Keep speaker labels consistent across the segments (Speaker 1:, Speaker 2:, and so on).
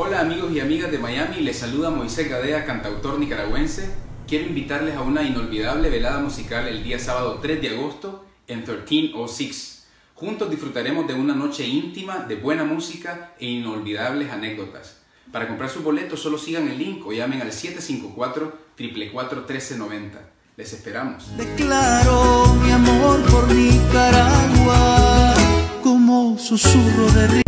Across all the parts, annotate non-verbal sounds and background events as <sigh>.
Speaker 1: Hola amigos y amigas de Miami, les saluda Moisés Gadea, cantautor nicaragüense. Quiero invitarles a una inolvidable velada musical el día sábado 3 de agosto en 1306. Juntos disfrutaremos de una noche íntima de buena música e inolvidables anécdotas. Para comprar sus boletos solo sigan el link o llamen al 754 444 1390. Les esperamos.
Speaker 2: Declaro mi amor por Nicaragua como susurro de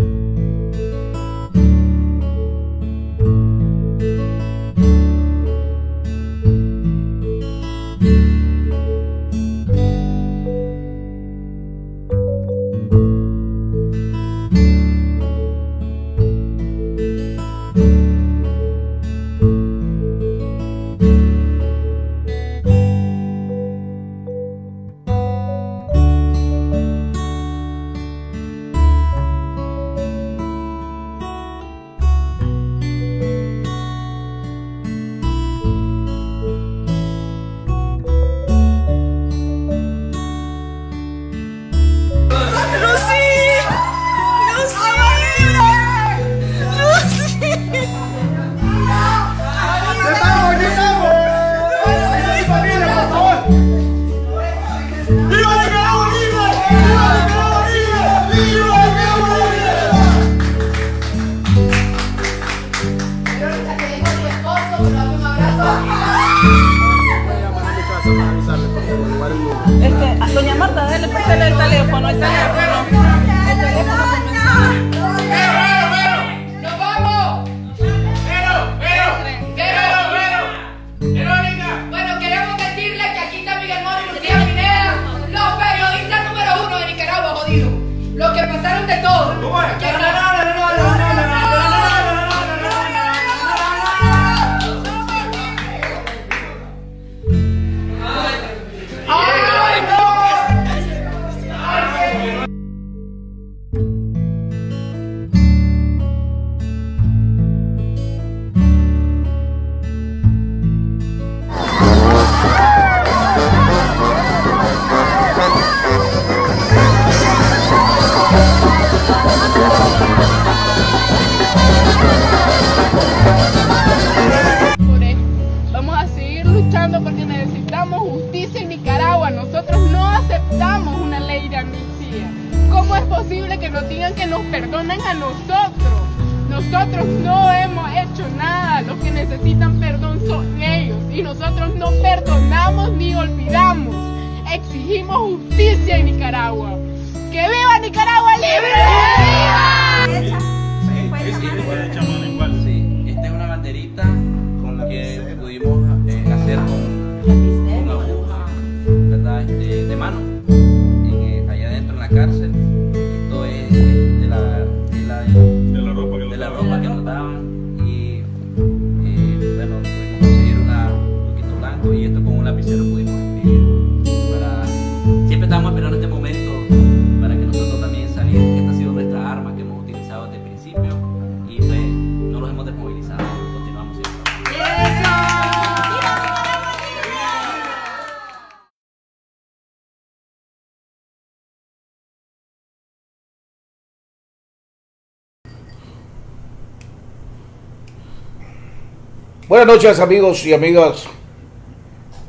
Speaker 3: Buenas noches amigos y amigas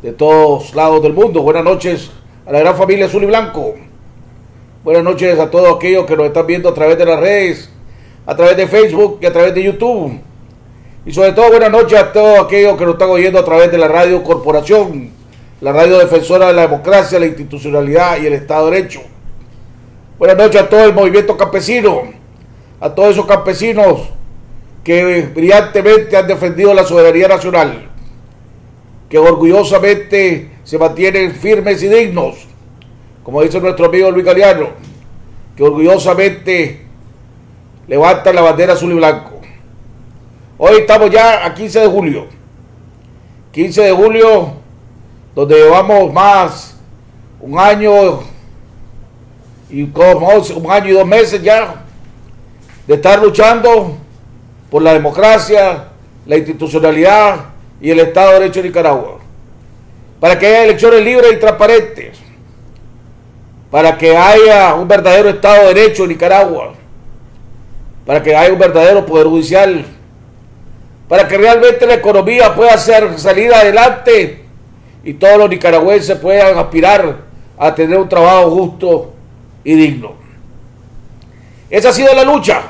Speaker 3: de todos lados del mundo. Buenas noches a la gran familia Azul y Blanco. Buenas noches a todos aquellos que nos están viendo a través de las redes, a través de Facebook y a través de YouTube. Y sobre todo buenas noches a todos aquellos que nos están oyendo a través de la Radio Corporación, la radio defensora de la democracia, la institucionalidad y el Estado de Derecho. Buenas noches a todo el movimiento campesino, a todos esos campesinos que brillantemente han defendido la soberanía nacional, que orgullosamente se mantienen firmes y dignos, como dice nuestro amigo Luis Galeano, que orgullosamente levantan la bandera azul y blanco. Hoy estamos ya a 15 de julio, 15 de julio, donde llevamos más un año y como un año y dos meses ya de estar luchando por la democracia, la institucionalidad y el Estado de Derecho de Nicaragua. Para que haya elecciones libres y transparentes. Para que haya un verdadero Estado de Derecho en Nicaragua. Para que haya un verdadero Poder Judicial para que realmente la economía pueda ser salir adelante y todos los nicaragüenses puedan aspirar a tener un trabajo justo y digno. Esa ha sido la lucha,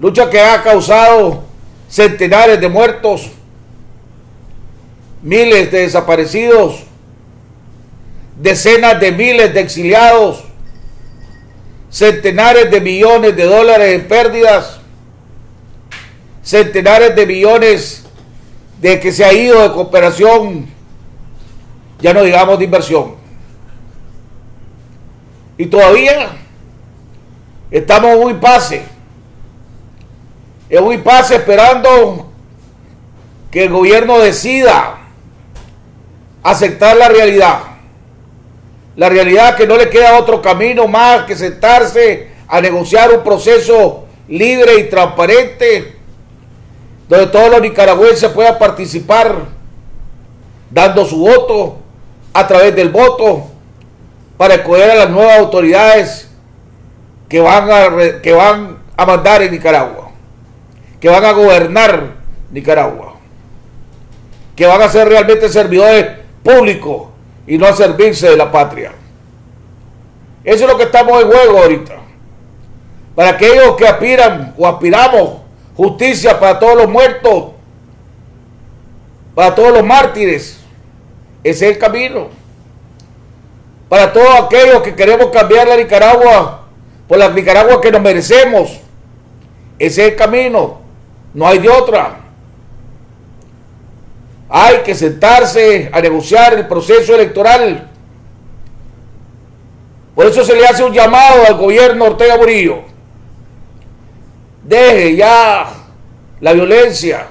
Speaker 3: lucha que ha causado centenares de muertos, miles de desaparecidos, decenas de miles de exiliados, centenares de millones de dólares en pérdidas, centenares de millones de que se ha ido de cooperación, ya no digamos de inversión. Y todavía estamos en un en un impasse esperando que el gobierno decida aceptar la realidad. La realidad que no le queda otro camino más que sentarse a negociar un proceso libre y transparente donde todos los nicaragüenses puedan participar dando su voto a través del voto para escoger a las nuevas autoridades que van a, que van a mandar en Nicaragua, que van a gobernar Nicaragua, que van a ser realmente servidores públicos y no a servirse de la patria. Eso es lo que estamos en juego ahorita. Para aquellos que aspiran o aspiramos justicia para todos los muertos, para todos los mártires, ese es el camino. Para todos aquellos que queremos cambiar la Nicaragua por la Nicaragua que nos merecemos, ese es el camino. No hay de otra. Hay que sentarse a negociar el proceso electoral. Por eso se le hace un llamado al gobierno Ortega Murillo. Deje ya la violencia.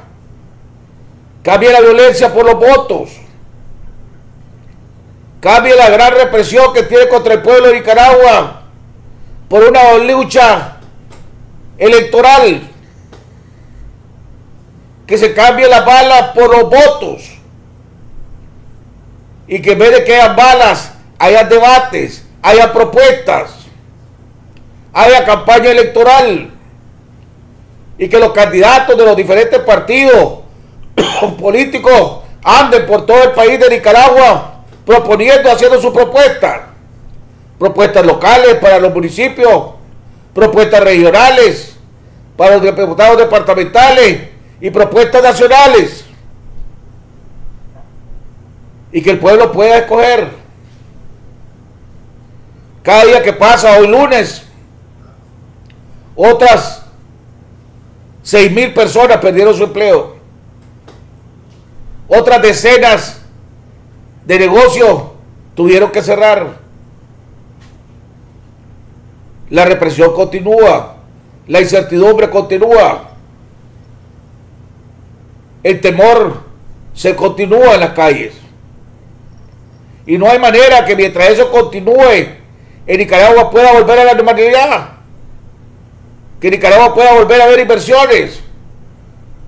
Speaker 3: Cambie la violencia por los votos. Cambie la gran represión que tiene contra el pueblo de Nicaragua por una lucha electoral que se cambie las balas por los votos. Y que en vez de que haya balas haya debates, haya propuestas, haya campaña electoral. Y que los candidatos de los diferentes partidos <coughs> políticos anden por todo el país de Nicaragua proponiendo, haciendo sus propuestas, propuestas locales para los municipios, propuestas regionales para los diputados departamentales y propuestas nacionales. Y que el pueblo pueda escoger. Cada día que pasa, hoy lunes, otras 6 mil personas perdieron su empleo. Otras decenas de negocios tuvieron que cerrar. La represión continúa. La incertidumbre continúa el temor se continúa en las calles. Y no hay manera que mientras eso continúe, en Nicaragua pueda volver a la normalidad. Que Nicaragua pueda volver a ver inversiones.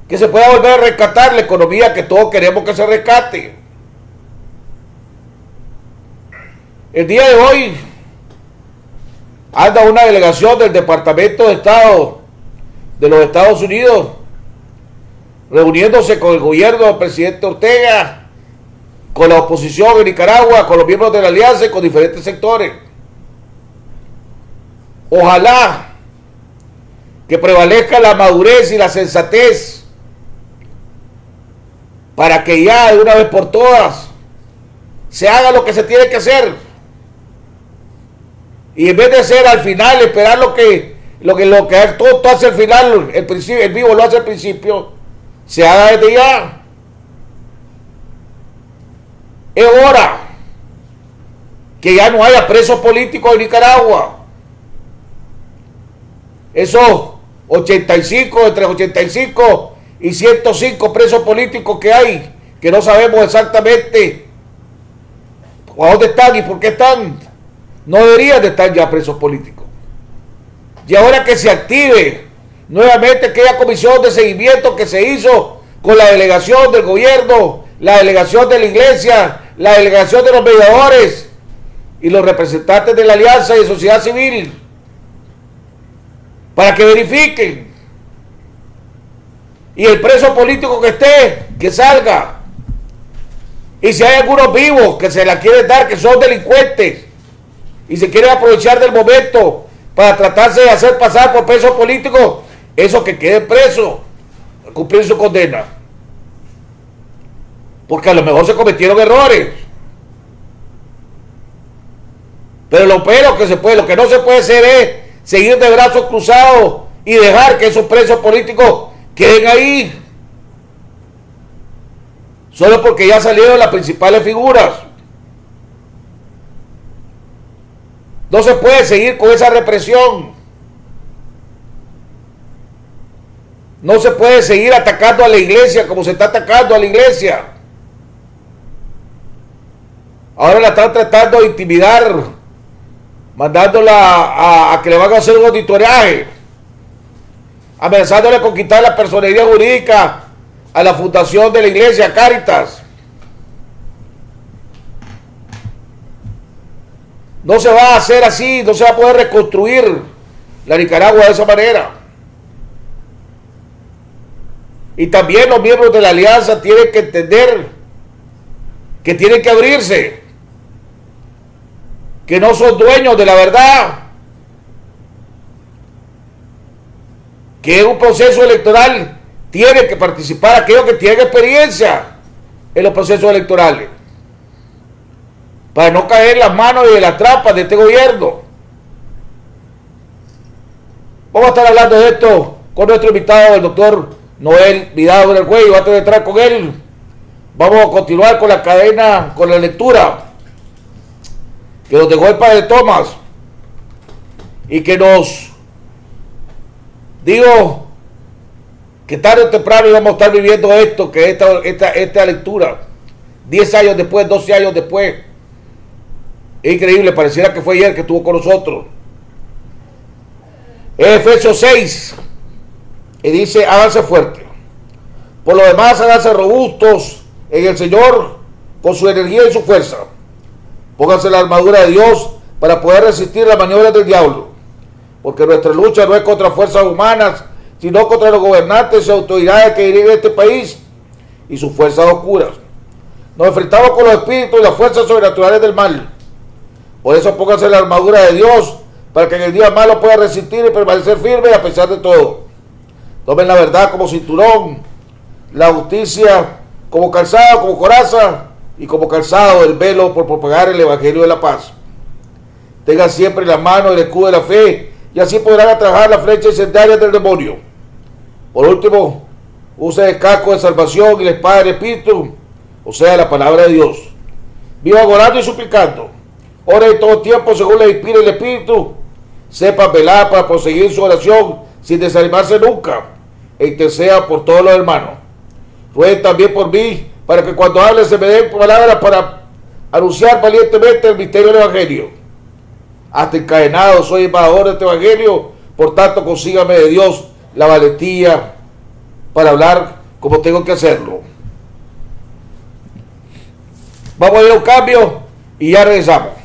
Speaker 3: Que se pueda volver a rescatar la economía que todos queremos que se rescate. El día de hoy anda una delegación del Departamento de Estado de los Estados Unidos reuniéndose con el gobierno del presidente Ortega, con la oposición en Nicaragua, con los miembros de la alianza y con diferentes sectores. Ojalá que prevalezca la madurez y la sensatez para que ya de una vez por todas se haga lo que se tiene que hacer. Y en vez de ser al final, esperar lo que lo que lo que todo, hace al final, el principio, el vivo lo hace al principio, se haga desde ya. Es hora que ya no haya presos políticos en Nicaragua. Esos 85, entre 85 y 105 presos políticos que hay, que no sabemos exactamente a dónde están y por qué están, no deberían de estar ya presos políticos. Y ahora que se active nuevamente aquella comisión de seguimiento que se hizo con la delegación del gobierno, la delegación de la iglesia, la delegación de los mediadores y los representantes de la alianza y de sociedad civil, para que verifiquen Y el preso político que esté, que salga. Y si hay algunos vivos que se la quieren dar, que son delincuentes, y se quieren aprovechar del momento para tratarse de hacer pasar por preso político, eso que quede preso, cumplir su condena. Porque a lo mejor se cometieron errores. Pero lo peor que se puede, lo que no se puede hacer es seguir de brazos cruzados y dejar que esos presos políticos queden ahí. Solo porque ya salieron las principales figuras. No se puede seguir con esa represión. No se puede seguir atacando a la iglesia como se está atacando a la iglesia. Ahora la están tratando de intimidar mandándola a, que le van a hacer un auditoriaje, amenazándole con quitar la personalidad jurídica a la fundación de la iglesia Caritas. No se va a hacer así, no se va a poder reconstruir la Nicaragua de esa manera. Y también los miembros de la alianza tienen que entender que tienen que abrirse que no son dueños de la verdad, que en un proceso electoral tiene que participar aquellos que tienen experiencia en los procesos electorales, para no caer en las manos y en las trampas de este gobierno. Vamos a estar hablando de esto con nuestro invitado, el doctor Noel Vidal del Cuello. Antes de entrar con él, vamos a continuar con la cadena, con la lectura que nos dejó el padre Tomás y que nos digo que tarde o temprano íbamos a estar viviendo esto, que esta, esta, esta lectura, 10 años después, 12 años después, es increíble, pareciera que fue ayer que estuvo con nosotros. Efesios 6, y dice, háganse fuerte. Por lo demás, háganse robustos en el Señor con su energía y su fuerza Pónganse la armadura de Dios para poder resistir las maniobras del diablo. Porque nuestra lucha no es contra fuerzas humanas, sino contra los gobernantes y autoridades que dirigen este país y sus fuerzas oscuras. Nos enfrentamos con los espíritus y las fuerzas sobrenaturales del mal. Por eso pónganse la armadura de Dios para que en el día malo pueda resistir y permanecer firme a pesar de todo. Tomen la verdad como cinturón, la justicia como calzado, como coraza y como calzado el velo por propagar el Evangelio de la paz. Tengan siempre la mano el escudo de la fe y así podrán atrajar la flecha incendiaria del demonio. Por último, use el casco de salvación y la espada del Espíritu, o sea, la palabra de Dios. Viva orando y suplicando. Ora en todo tiempo según le inspire el Espíritu. Sepa velar para proseguir su oración sin desanimarse nunca. Interceda por todos los hermanos. Rueguen también por mí para que cuando hable se me den palabras para anunciar valientemente el misterio del Evangelio. Hasta encadenado soy embajador de este Evangelio, por tanto consígame de Dios la valentía para hablar como tengo que hacerlo. Vamos a ir a un cambio y ya regresamos.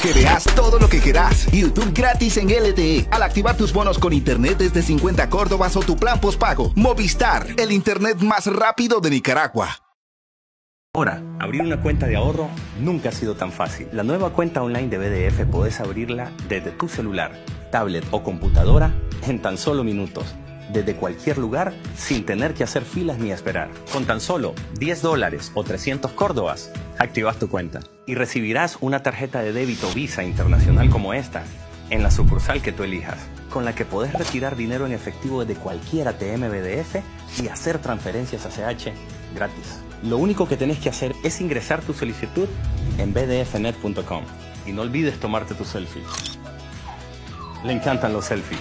Speaker 4: Que veas todo lo que quieras, YouTube gratis en LTE. Al activar tus bonos con internet desde 50 Córdobas o tu plan postpago, Movistar, el internet más rápido de Nicaragua.
Speaker 5: Ahora, abrir una cuenta de ahorro nunca ha sido tan fácil. La nueva cuenta online de BDF puedes abrirla desde tu celular, tablet o computadora en tan solo minutos desde cualquier lugar sin tener que hacer filas ni esperar. Con tan solo 10 dólares o 300 córdobas, activas tu cuenta y recibirás una tarjeta de débito Visa Internacional como esta en la sucursal que tú elijas, con la que podés retirar dinero en efectivo de cualquier ATM BDF y hacer transferencias a CH gratis. Lo único que tenés que hacer es ingresar tu solicitud en bdfnet.com y no olvides tomarte tu selfie. Le encantan los selfies.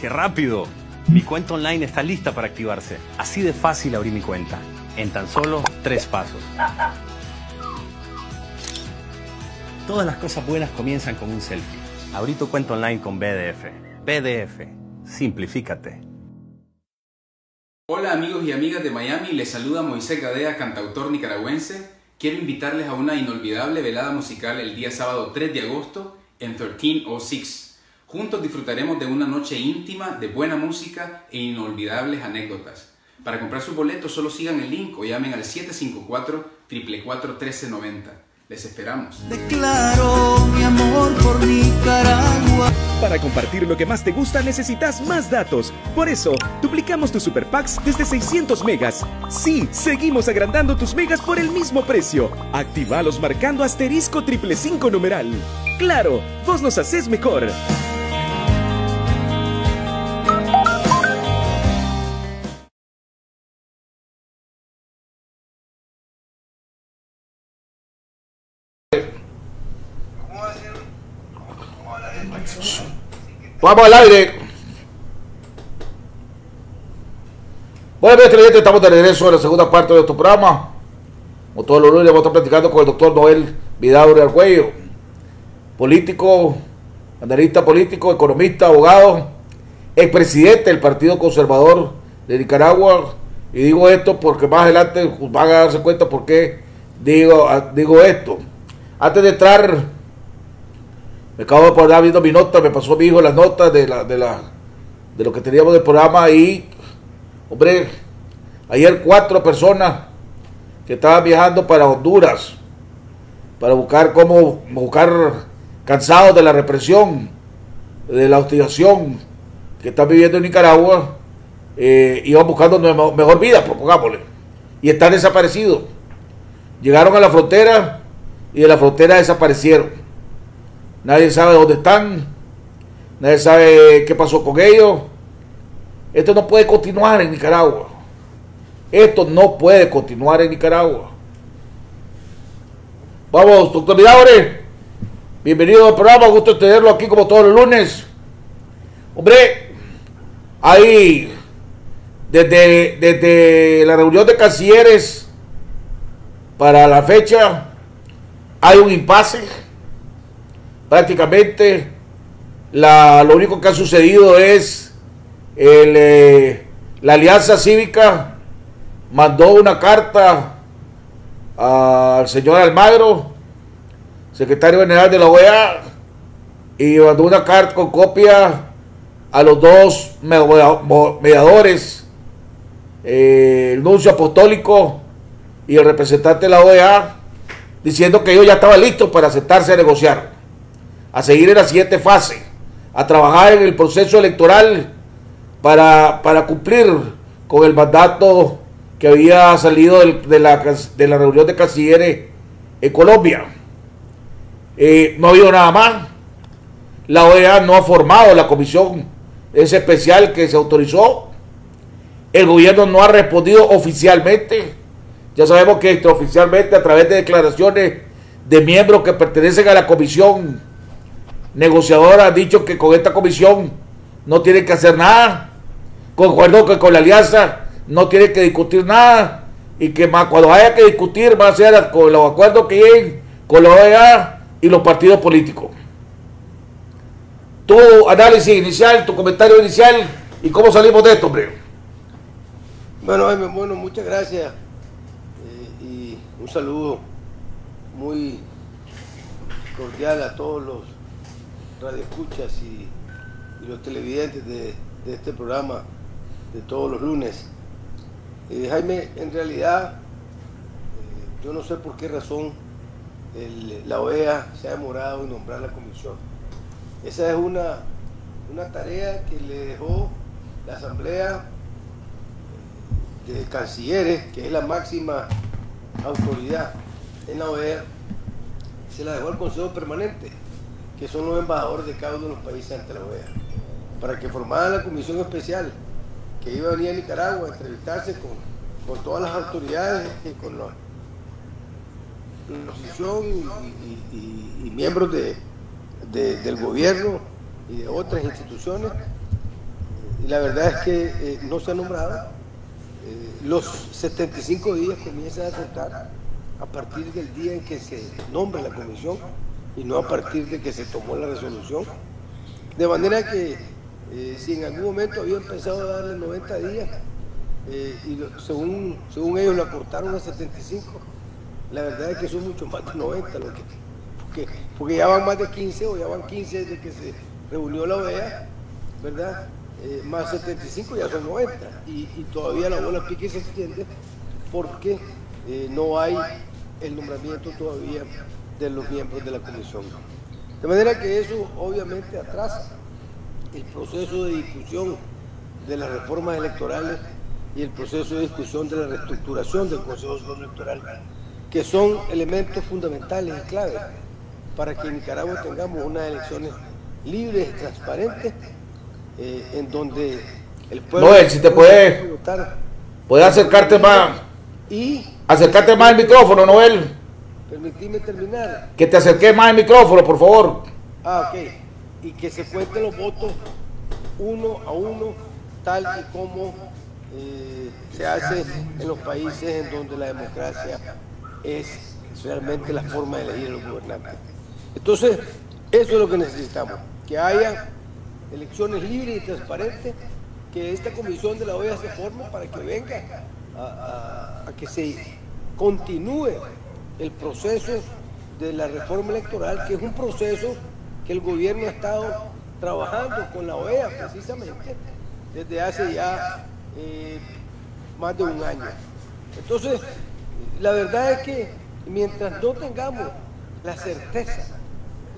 Speaker 5: ¡Qué rápido! Mi cuenta online está lista para activarse. Así de fácil abrí mi cuenta, en tan solo tres pasos. Todas las cosas buenas comienzan con un selfie. Abrí tu cuenta online con BDF. BDF. Simplifícate.
Speaker 1: Hola amigos y amigas de Miami, les saluda Moisés Gadea, cantautor nicaragüense. Quiero invitarles a una inolvidable velada musical el día sábado 3 de agosto en 1306. Juntos disfrutaremos de una noche íntima de buena música e inolvidables anécdotas. Para comprar sus boletos solo sigan el link o llamen al 754 444 1390. Les esperamos.
Speaker 2: Declaro mi amor por Nicaragua.
Speaker 6: Para compartir lo que más te gusta necesitas más datos. Por eso, duplicamos tus super packs desde 600 megas. Sí, seguimos agrandando tus megas por el mismo precio. Actívalos marcando asterisco triple cinco numeral. Claro, vos nos haces mejor.
Speaker 3: Vamos al aire. Noches, televidentes. Estamos de regreso en la segunda parte de nuestro programa. Como todos los lunes, vamos a estar platicando con el doctor Noel Vidaure Arguello, político, analista político, economista, abogado, expresidente del Partido Conservador de Nicaragua. Y digo esto porque más adelante van a darse cuenta por qué digo, digo esto. Antes de entrar me acabo de poner viendo mi nota, me pasó mi hijo las notas de la, de la de lo que teníamos del programa y hombre, ayer cuatro personas que estaban viajando para Honduras para buscar cómo buscar cansados de la represión, de la hostigación que están viviendo en Nicaragua, eh, iban buscando mejor vida, propongámosle, y están desaparecidos. Llegaron a la frontera y de la frontera desaparecieron. Nadie sabe dónde están. Nadie sabe qué pasó con ellos. Esto no puede continuar en Nicaragua. Esto no puede continuar en Nicaragua. Vamos, doctor Vidaure. Bienvenido al programa. Gusto tenerlo aquí como todos los lunes. Hombre, ahí, desde, desde la reunión de cancilleres para la fecha, hay un impasse prácticamente lo único que ha sucedido es el, eh, la Alianza Cívica mandó una carta al señor Almagro, secretario general de la OEA, y mandó una carta con copia a los dos mediadores, eh, el nuncio apostólico y el representante de la OEA, diciendo que ellos ya estaban listos para sentarse a negociar a seguir en la siguiente fase, a trabajar en el proceso electoral para, cumplir con el mandato que había salido de, la, de la reunión de cancilleres en Colombia. Eh, no ha habido nada más. La OEA no ha formado la comisión ese especial que se autorizó. El gobierno no ha respondido oficialmente. Ya sabemos que extraoficialmente a través de declaraciones de miembros que pertenecen a la comisión negociador ha dicho que con esta comisión no tiene que hacer nada. Concuerdo que con la alianza no tiene que discutir nada. Y que más cuando haya que discutir va a ser con los acuerdos que hay con la OEA y los partidos políticos. Tu análisis inicial, tu comentario inicial y cómo salimos de esto, hombre.
Speaker 7: Bueno, bueno, muchas gracias eh, y un saludo muy cordial a todos los radioescuchas y, y los televidentes de, este programa de todos los lunes. Eh, Jaime, en realidad, eh, yo no sé por qué razón la OEA se ha demorado en nombrar la comisión. Esa es una, una tarea que le dejó la Asamblea de Cancilleres, que es la máxima autoridad en la OEA, se la dejó al Consejo Permanente que son los embajadores de cada uno de los países ante la OEA, para que formaran la comisión especial que iba a venir a Nicaragua a entrevistarse con, con todas las autoridades y con la, oposición y, y- miembros de- del gobierno y de otras instituciones. Y la verdad es que eh, no se ha nombrado. Eh, los 75 días comienzan a contar a partir del día en que se nombra la comisión y no a partir de que se tomó la resolución. De manera que eh, si en algún momento habían pensado darle 90 días eh, y según, según ellos lo acortaron a 75, la verdad es que son mucho más de 90 lo que, porque, porque ya van más de 15 o ya van 15 desde que se reunió la OEA, ¿verdad? Eh, más 75 ya son 90 y, y todavía la bola pique se extiende porque eh, no hay el nombramiento todavía de los miembros de la comisión. De manera que eso obviamente atrasa el proceso de discusión de las reformas electorales y el proceso de discusión de la reestructuración del Consejo Electoral, que son elementos fundamentales y claves para que en Nicaragua tengamos unas elecciones libres y transparentes, eh, en donde el pueblo
Speaker 3: Noel, si te puede-
Speaker 7: votar
Speaker 3: Puedes acercarte más,
Speaker 7: y
Speaker 3: acercarte más al micrófono, Noel.
Speaker 7: Permitirme terminar.
Speaker 3: Que te acerques más al micrófono, por favor.
Speaker 7: Ah, ok. Y que se cuenten los votos uno a uno, tal y como eh, se hace en los países en donde la democracia es realmente la forma de elegir a los gobernantes. Entonces, eso es lo que necesitamos, que haya elecciones libres y transparentes, que esta comisión de la OEA se forme para que venga a, a- a que se continúe el proceso de la reforma electoral, que es un proceso que el gobierno ha estado trabajando con la OEA precisamente desde hace ya eh, más de un año. Entonces, la verdad es que mientras no tengamos la certeza,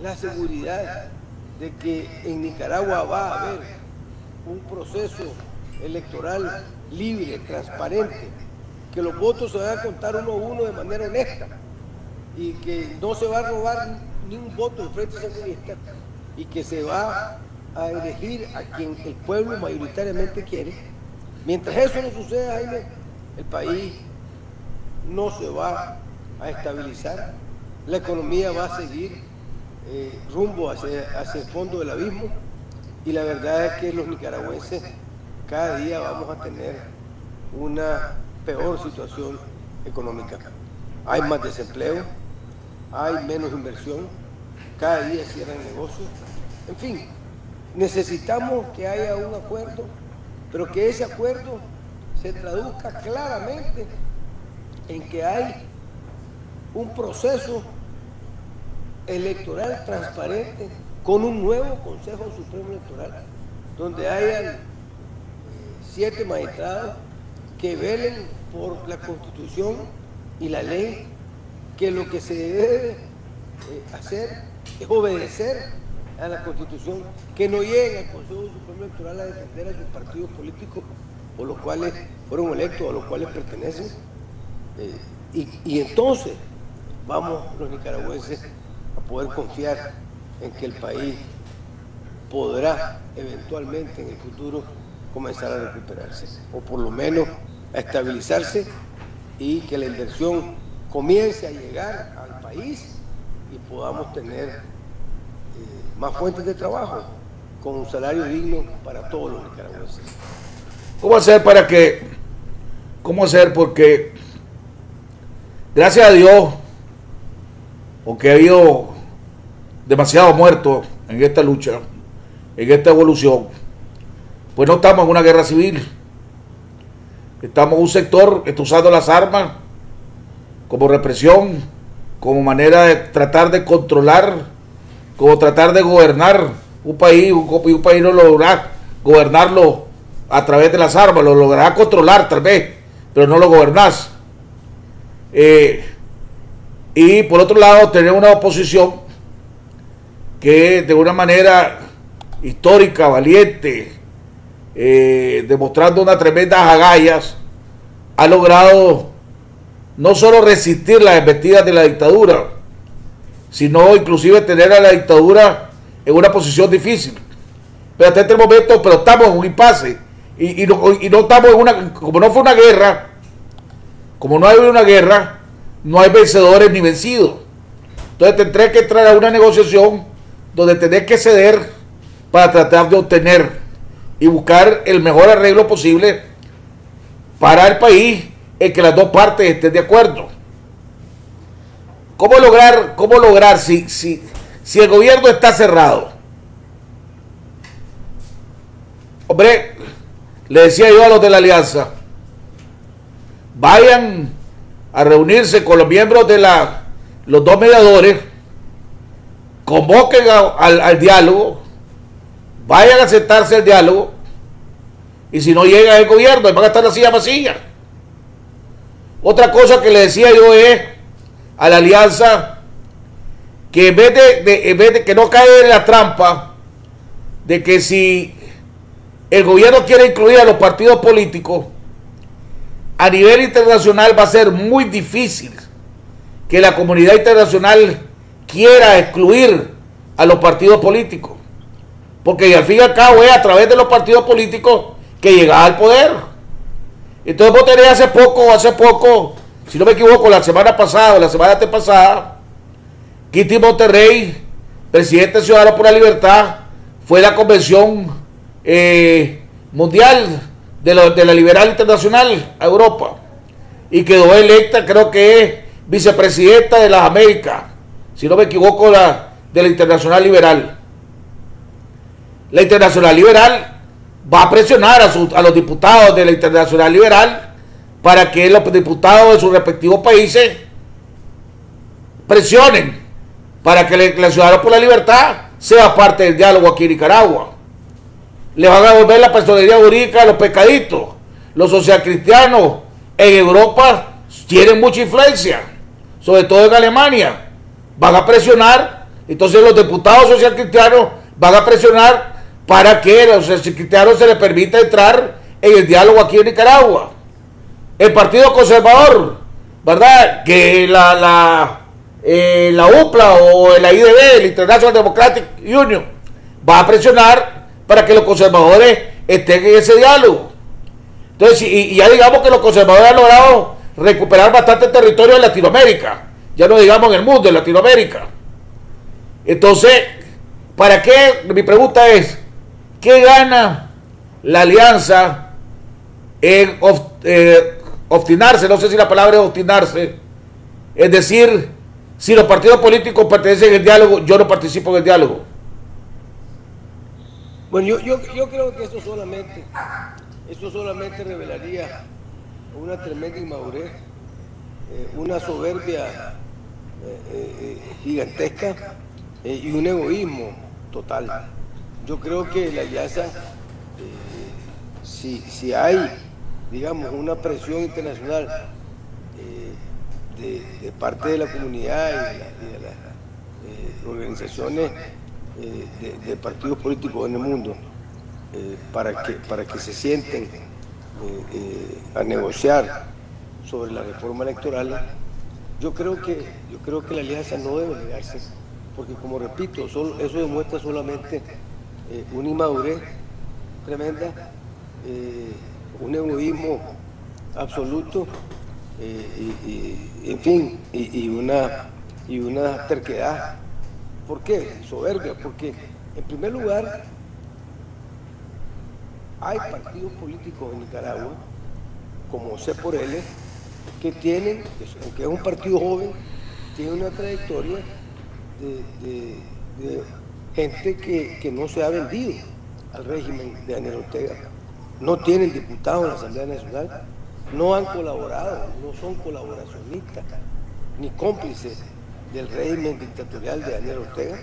Speaker 7: la seguridad de que en Nicaragua va a haber un proceso electoral libre, transparente, que los votos se van a contar uno a uno de manera honesta y que no se va a robar ni un voto del Frente Sandinista y que se va a elegir a quien el pueblo mayoritariamente quiere. Mientras eso no suceda, Jaime, el país no se va a estabilizar, la economía va a seguir eh, rumbo hacia, hacia el fondo del abismo y la verdad es que los nicaragüenses cada día vamos a tener una peor situación económica. Hay más desempleo, hay menos inversión, cada día cierran negocios. En fin, necesitamos que haya un acuerdo, pero que ese acuerdo se traduzca claramente en que hay un proceso electoral transparente con un nuevo Consejo Supremo Electoral, donde hayan eh, siete magistrados que velen por la Constitución y la ley, que lo que se debe eh, hacer es obedecer a la Constitución, que no lleguen al Consejo Supremo Electoral a defender a sus partidos políticos por los cuales fueron electos, a los cuales pertenecen. Eh, y, y entonces vamos los nicaragüenses a poder confiar en que el país podrá eventualmente en el futuro comenzar a recuperarse, o por lo menos a estabilizarse y que la inversión comience a llegar al país y podamos tener eh, más fuentes de trabajo con un salario digno para todos los nicaragüenses.
Speaker 3: ¿Cómo hacer para que, cómo hacer porque, gracias a Dios, porque ha habido demasiados muertos en esta lucha, en esta evolución, pues no estamos en una guerra civil. Estamos en un sector que está usando las armas como represión, como manera de tratar de controlar, como tratar de gobernar un país, un, un país no logrará gobernarlo a través de las armas, lo logrará controlar tal vez, pero no lo gobernás. Eh, y por otro lado, tener una oposición que de una manera histórica, valiente, eh, demostrando unas tremendas agallas, ha logrado no solo resistir las embestidas de la dictadura, sino inclusive tener a la dictadura en una posición difícil. Pero hasta este momento, pero estamos en un impasse. Y, y no, y no estamos en una, como no fue una guerra, como no hay una guerra, no hay vencedores ni vencidos. Entonces tendré que entrar a una negociación donde tendré que ceder para tratar de obtener y buscar el mejor arreglo posible para el país en que las dos partes estén de acuerdo. ¿Cómo lograr, cómo lograr si, si, si el gobierno está cerrado? Hombre, le decía yo a los de la alianza, vayan a reunirse con los miembros de la, los dos mediadores, convoquen a- al, diálogo, vayan a sentarse al diálogo, y si no llega el gobierno, van a estar la silla vacía. Otra cosa que le decía yo es a la alianza que en vez de, en vez de que no cae en la trampa de que si el gobierno quiere incluir a los partidos políticos, a nivel internacional va a ser muy difícil que la comunidad internacional quiera excluir a los partidos políticos. Porque al fin y al cabo es a través de los partidos políticos que llega al poder. Entonces vos hace poco, hace poco, si no me equivoco, la semana pasada, la semana antepasada, Kitty Monterrey, presidente de por la Libertad, fue a la convención eh, mundial de, lo- de la Liberal Internacional a Europa y quedó electa, creo que es vicepresidenta de las Américas, si no me equivoco, de la Internacional Liberal. La Internacional Liberal va a presionar a, sus- a los diputados de la Internacional Liberal para que los diputados de sus respectivos países presionen para que la- la por la Libertad sea parte del diálogo aquí en Nicaragua. Le van a devolver la personería jurídica a los pescaditos. Los socialcristianos en Europa tienen mucha influencia, sobre todo en Alemania. Van a presionar, entonces los diputados socialcristianos van a presionar para que a los socialcristianos se les permita entrar en el diálogo aquí en Nicaragua. El Partido Conservador, ¿verdad? Que la, eh, la UPLA o la IDB, el International Democratic Union, va a presionar para que los conservadores estén en ese diálogo. Entonces, y, y ya digamos que los conservadores han logrado recuperar bastante territorio en Latinoamérica, ya no digamos en el mundo, en Latinoamérica. Entonces, ¿para qué? Mi pregunta es, ¿qué gana la alianza en eh, obstinarse? No sé si la palabra es obstinarse. Es decir, si los partidos políticos pertenecen al diálogo, yo no participo en el diálogo.
Speaker 7: Bueno, yo, yo, yo creo que eso solamente, eso solamente revelaría una tremenda inmadurez, eh, una soberbia eh, gigantesca y un egoísmo total. Yo creo que la alianza, eh, si, si hay, digamos, una presión internacional eh, de, parte de la comunidad y de, las eh, organizaciones de, partidos políticos en el mundo para, que, para que se sienten a negociar sobre la reforma electoral, yo creo que, yo creo que la alianza no debe negarse, porque como repito, eso demuestra solamente eh, una inmadurez tremenda, eh, un egoísmo absoluto, eh, y, en fin, y, una, y una terquedad. ¿Por qué? Soberbia, porque en primer lugar hay partidos políticos en Nicaragua, como C por L, que tienen, aunque es un partido joven, tiene una trayectoria de gente que, que no se ha vendido al régimen de Daniel Ortega. No tienen diputados en la Asamblea Nacional, no han colaborado, no son colaboracionistas ni cómplices del régimen dictatorial de Daniel Ortega.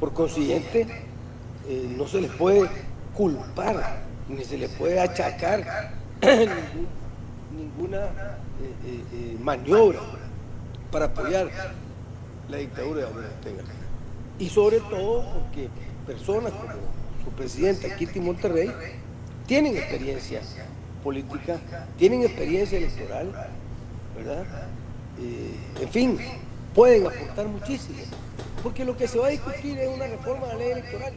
Speaker 7: Por consiguiente, eh, no se les puede culpar ni se les puede achacar <clears throat> ninguna eh, eh, maniobra para apoyar la dictadura de Daniel Ortega. Y sobre todo porque personas como su presidenta Kitty Monterrey tienen experiencia política, tienen experiencia electoral, ¿verdad? Eh, en fin, pueden aportar muchísimo, porque lo que se va a discutir es una reforma de la ley electoral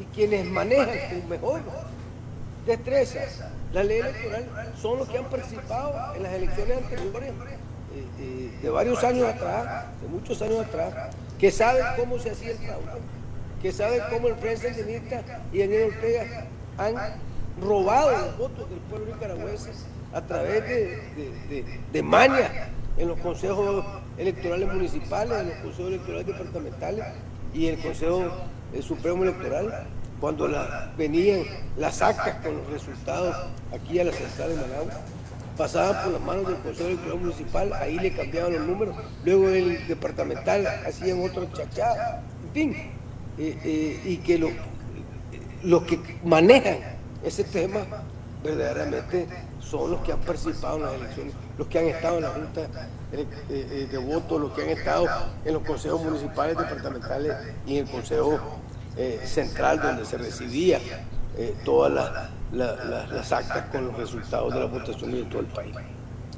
Speaker 7: y quienes manejan con mejor destreza la ley electoral son los que han participado en las elecciones anteriores eh, eh, de varios años atrás, de muchos años atrás, que saben cómo se hacía el fraude, que saben cómo el Frente Sandinista y Daniel Ortega han robado los votos del pueblo nicaragüense a través de, de, de, de en los consejos electorales municipales, en los consejos electorales departamentales y el Consejo eh, Supremo Electoral, cuando venían las actas con los resultados aquí a la central de Managua, pasaban por las manos del Consejo Electoral Municipal, ahí le cambiaban los números, luego el departamental hacían otro chachá, en fin, eh, eh, y que lo- los que manejan ese tema verdaderamente son los que han participado en las elecciones, los que han estado en la Junta eh, de Votos, los que han estado en los consejos municipales, departamentales y en el Consejo Central, donde se recibía eh, todas la- la- la- las actas con los resultados de la votación de todo el país.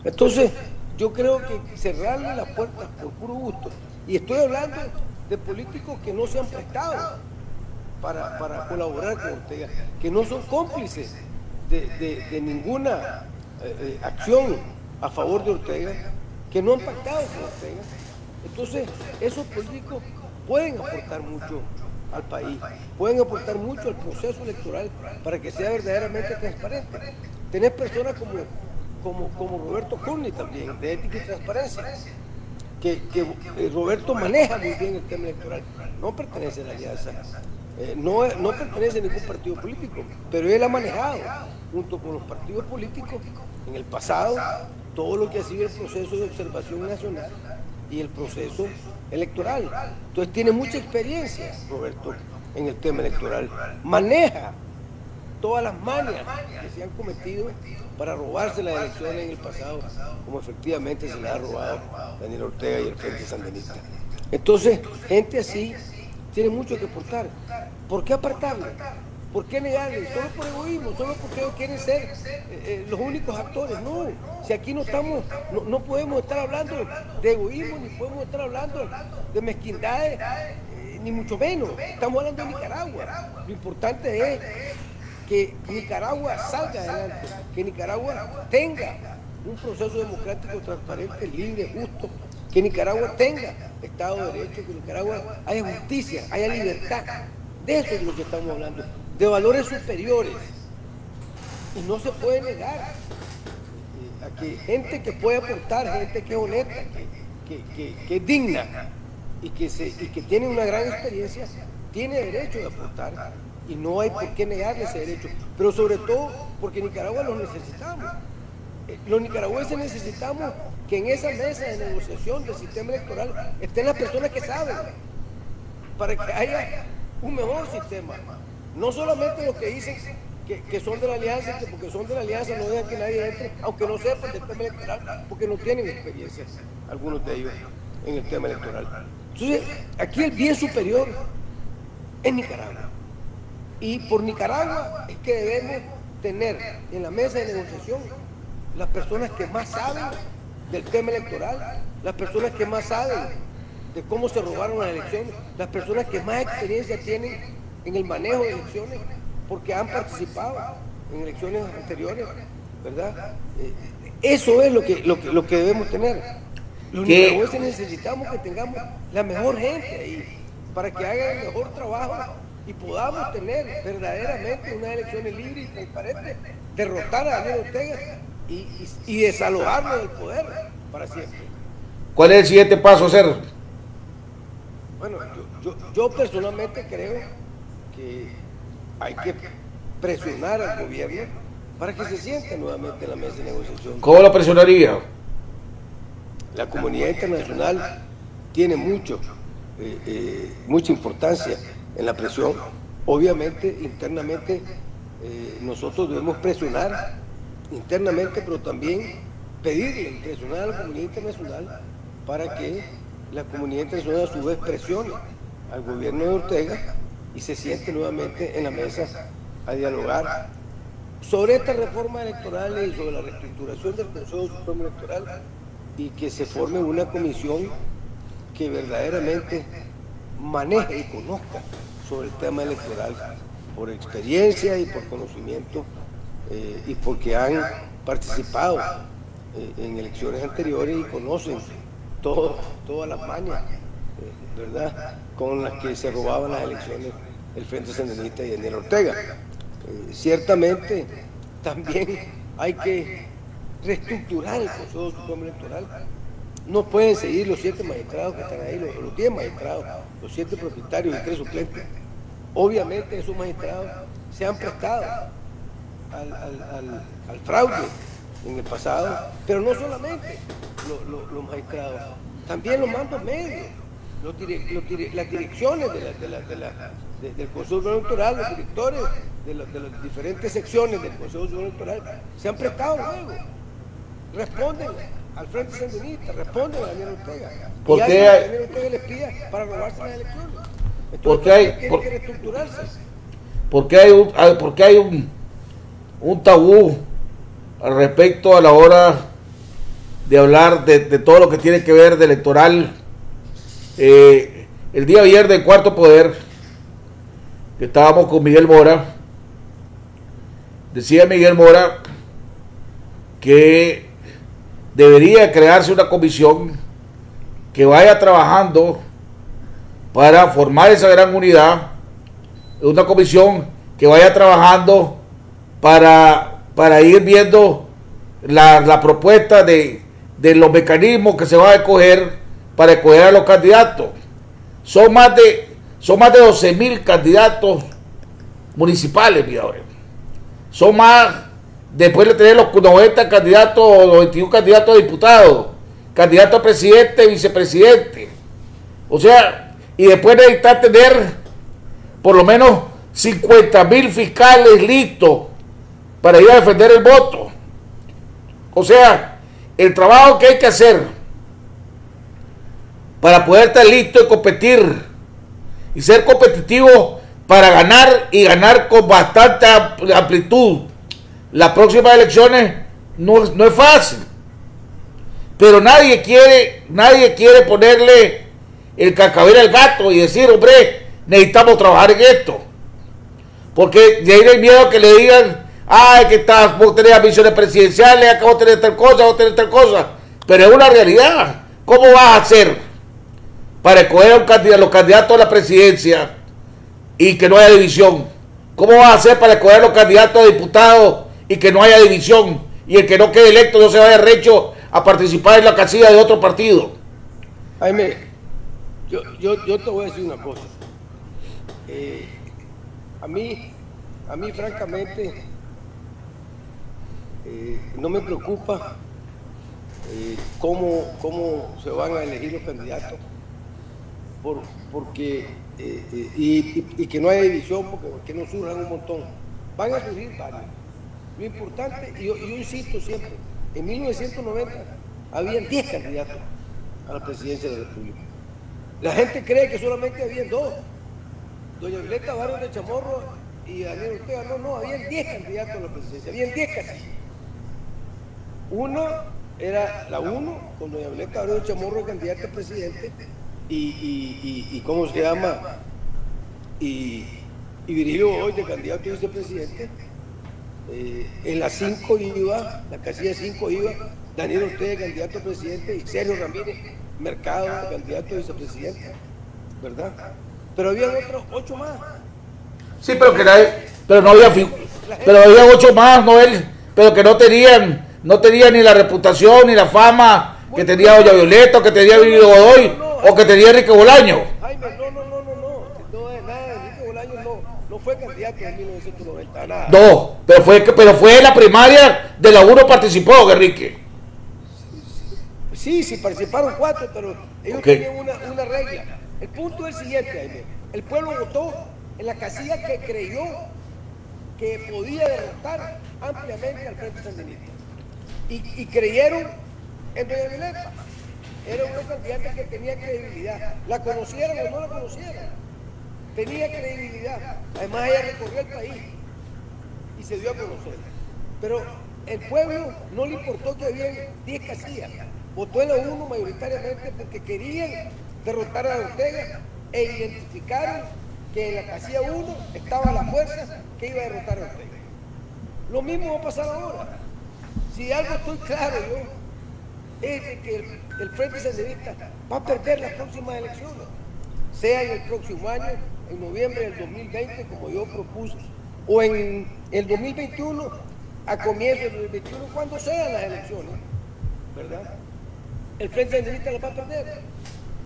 Speaker 7: Entonces, yo creo que cerrarle las puertas por puro gusto, y estoy hablando de políticos que no se han prestado para, para colaborar con Ortega, que no son cómplices de, de- de ninguna eh, eh, acción a favor de Ortega, que no han pactado con Ortega. Entonces, esos políticos pueden aportar mucho al país, pueden aportar mucho al proceso electoral para que sea verdaderamente transparente. Tener personas como, como, como Roberto Curni también, de ética y transparencia, que, que, eh, Roberto maneja muy bien el tema electoral, no pertenece a la alianza, eh, no, no pertenece a ningún partido político, pero él ha manejado junto con los partidos políticos en el pasado todo lo que ha sido el proceso de observación nacional y el proceso electoral. Entonces tiene mucha experiencia Roberto en el tema electoral, maneja todas las manias que se han cometido para robarse las elecciones en el pasado, como efectivamente se le ha robado Daniel Ortega y el Frente Sandinista. Entonces, gente así tiene mucho que aportar. ¿Por qué apartarle? ¿Por qué negarle? Solo por egoísmo, solo porque ellos quieren ser eh, eh, los únicos actores. No, si aquí no estamos, no, podemos estar hablando de egoísmo, ni podemos estar hablando de mezquindades, eh, ni mucho menos. Estamos hablando de Nicaragua. Lo importante es que Nicaragua salga adelante, que Nicaragua tenga un proceso democrático transparente, libre, justo, que Nicaragua tenga Estado de Derecho, que Nicaragua haya justicia, haya libertad. De eso es lo que estamos hablando, de valores superiores. Y no se puede negar a que gente que puede aportar, gente que es honesta, que, que- que- que es digna y que, se, y que tiene una gran experiencia, tiene derecho de aportar y no hay por qué negarle ese derecho. Pero sobre todo porque Nicaragua los necesitamos. Eh, Los nicaragüenses necesitamos que en esa mesa de negociación del sistema electoral estén las personas que saben para que haya un mejor sistema. No solamente los que dicen que, que son de la alianza, que porque son de la alianza no dejan que nadie entre, aunque no sepan del tema electoral, porque no tienen experiencia, algunos de ellos, en el tema electoral. Entonces, aquí el bien superior es Nicaragua. Y por Nicaragua es que debemos tener en la mesa de negociación las personas que más saben del tema electoral, las personas que más saben de cómo se robaron las elecciones, las personas que más experiencia tienen en el manejo de elecciones, porque han participado en elecciones anteriores, ¿verdad? Eh, Eso es lo que, lo que, lo que debemos tener. Los nicaragüenses necesitamos que tengamos la mejor gente ahí, para que hagan el mejor trabajo y podamos tener verdaderamente unas elecciones libres y transparentes, derrotar a Daniel Ortega y, y- y desalojarlo del poder para siempre.
Speaker 3: ¿Cuál es el siguiente paso a hacer?
Speaker 7: Bueno, yo, yo- yo personalmente creo que hay que presionar al gobierno para que se siente nuevamente en la mesa de negociación.
Speaker 3: ¿Cómo lo presionaría?
Speaker 7: La comunidad internacional tiene mucho, eh, eh, mucha importancia en la presión. Obviamente, internamente, eh, nosotros debemos presionar internamente, pero también pedirle, presionar a la comunidad internacional para que la comunidad internacional a su vez presione al gobierno de Ortega y se siente nuevamente en la mesa a dialogar sobre estas reformas electorales y sobre la reestructuración del Consejo Supremo Electoral y que se forme una comisión que verdaderamente maneje y conozca sobre el tema electoral por experiencia y por conocimiento eh, y porque han participado eh, en elecciones anteriores y conocen todo, todas las mañas, ¿verdad?, con las que se robaban las elecciones el Frente Sandinista y Daniel Ortega. Eh, ciertamente también hay que reestructurar el Consejo Supremo Electoral. No pueden seguir los siete magistrados que están ahí, los, diez magistrados, los siete propietarios y tres suplentes. Obviamente esos magistrados se han prestado al, fraude en el pasado, pero no solamente lo- lo- los magistrados, también los mandos medios, los los las direcciones de la- de la- de la- de- del Consejo Supremo Electoral, los directores de, la- de las diferentes secciones del Consejo Supremo Electoral, se han prestado luego, responden al Frente Sandinista, responden a Daniel Ortega.
Speaker 3: ¿Por
Speaker 7: y
Speaker 3: qué hay-
Speaker 7: Daniel Ortega les pida para robarse las elecciones. Entonces,
Speaker 3: ¿Por qué hay-
Speaker 7: tiene
Speaker 3: por-
Speaker 7: que reestructurarse.
Speaker 3: ¿Por qué hay un, hay- por qué hay un, un tabú al respecto a la hora de hablar de, de todo lo que tiene que ver de electoral? Eh, el día viernes Cuarto Poder, que estábamos con Miguel Mora, decía Miguel Mora que debería crearse una comisión que vaya trabajando para formar esa gran unidad una comisión que vaya trabajando para, para ir viendo la, la propuesta de, de los mecanismos que se van a escoger para escoger a los candidatos. Son más de, son más de 12 mil candidatos municipales, mira, ve. Son más, después de tener los 90 candidatos o los 21 candidatos a diputados, candidato a presidente, vicepresidente. O sea, y después necesitar tener por lo menos 50 mil fiscales listos para ir a defender el voto. O sea, el trabajo que hay que hacer para poder estar listo y competir y ser competitivo para ganar y ganar con bastante ampl- amplitud las próximas elecciones no, no es fácil. Pero nadie quiere, nadie quiere ponerle el cacabel al gato y decir, hombre, necesitamos trabajar en esto. Porque de ahí hay miedo que le digan, ay, que estás, vos tenés ambiciones presidenciales, acá vos tenés tal cosa, vos tenés tal cosa. Pero es una realidad. ¿Cómo vas a hacer para escoger a los candidatos a la presidencia y que no haya división? ¿Cómo vas a hacer para escoger a los candidatos a diputados y que no haya división? Y el que no quede electo no se vaya recho a participar en la casilla de otro partido.
Speaker 7: Jaime, yo, yo, yo te voy a decir una cosa. Eh, a mí, a mí francamente, eh, no me preocupa eh, cómo, cómo se van a elegir los candidatos, por- porque, eh, eh, y, que no haya división, porque que no surjan un montón. Van a surgir varios. Lo importante, y yo, yo insisto siempre, en 1990 habían 10 candidatos a la presidencia de la República. La gente cree que solamente habían dos. Doña Violeta Barros de Chamorro y Daniel Ortega. No, no, habían 10 candidatos a la presidencia, habían 10 casillas. Uno era la uno, con Doña Violeta Barros de Chamorro, candidata a presidente, y, y, y, ¿cómo se llama? Y, y Virgilio hoy de candidato a vicepresidente. Eh, en la 5 iba, la casilla 5 iba Daniel Ortega, candidato a presidente, y Sergio Ramírez Mercado, candidato a vicepresidente, ¿verdad? Pero había otros ocho más.
Speaker 3: Sí, pero que nadie- pero no había pero había ocho más, no él, pero que no tenían, no tenían ni la reputación ni la fama que tenía Doña Violeta, que tenía Vivi Godoy, o que tenía Enrique Bolaño.
Speaker 7: Jaime, no, no, no, no, no, no es nada, Enrique Bolaño no, no fue candidato en 1990, nada.
Speaker 3: No, pero fue pero fue en la primaria de la uno participó, Enrique.
Speaker 7: Sí, sí, participaron cuatro, pero ellos
Speaker 3: Ok.
Speaker 7: tenían una, una regla. El punto es el siguiente, Jaime. El pueblo votó en la casilla que creyó que podía derrotar ampliamente al Frente Sandinista. Y, y creyeron en Doña Violeta. Era una candidata que tenía credibilidad. La conocieran o no la conocieran. Tenía credibilidad. Además, ella recorrió el país y se dio a conocer. Pero el pueblo no le importó que había 10 casillas. Votó en la uno mayoritariamente porque querían derrotar a Ortega e identificaron que en la casilla 1 estaba la fuerza que iba a derrotar a Ortega. Lo mismo va a pasar ahora. Si algo estoy claro yo, es de que el, el Frente Sandinista va a perder las próximas elecciones, sea en el próximo año, en noviembre del 2020, como yo propuse, o en el 2021, a comienzos del 2021, cuando sean las elecciones, ¿verdad? El Frente Sandinista las va a perder.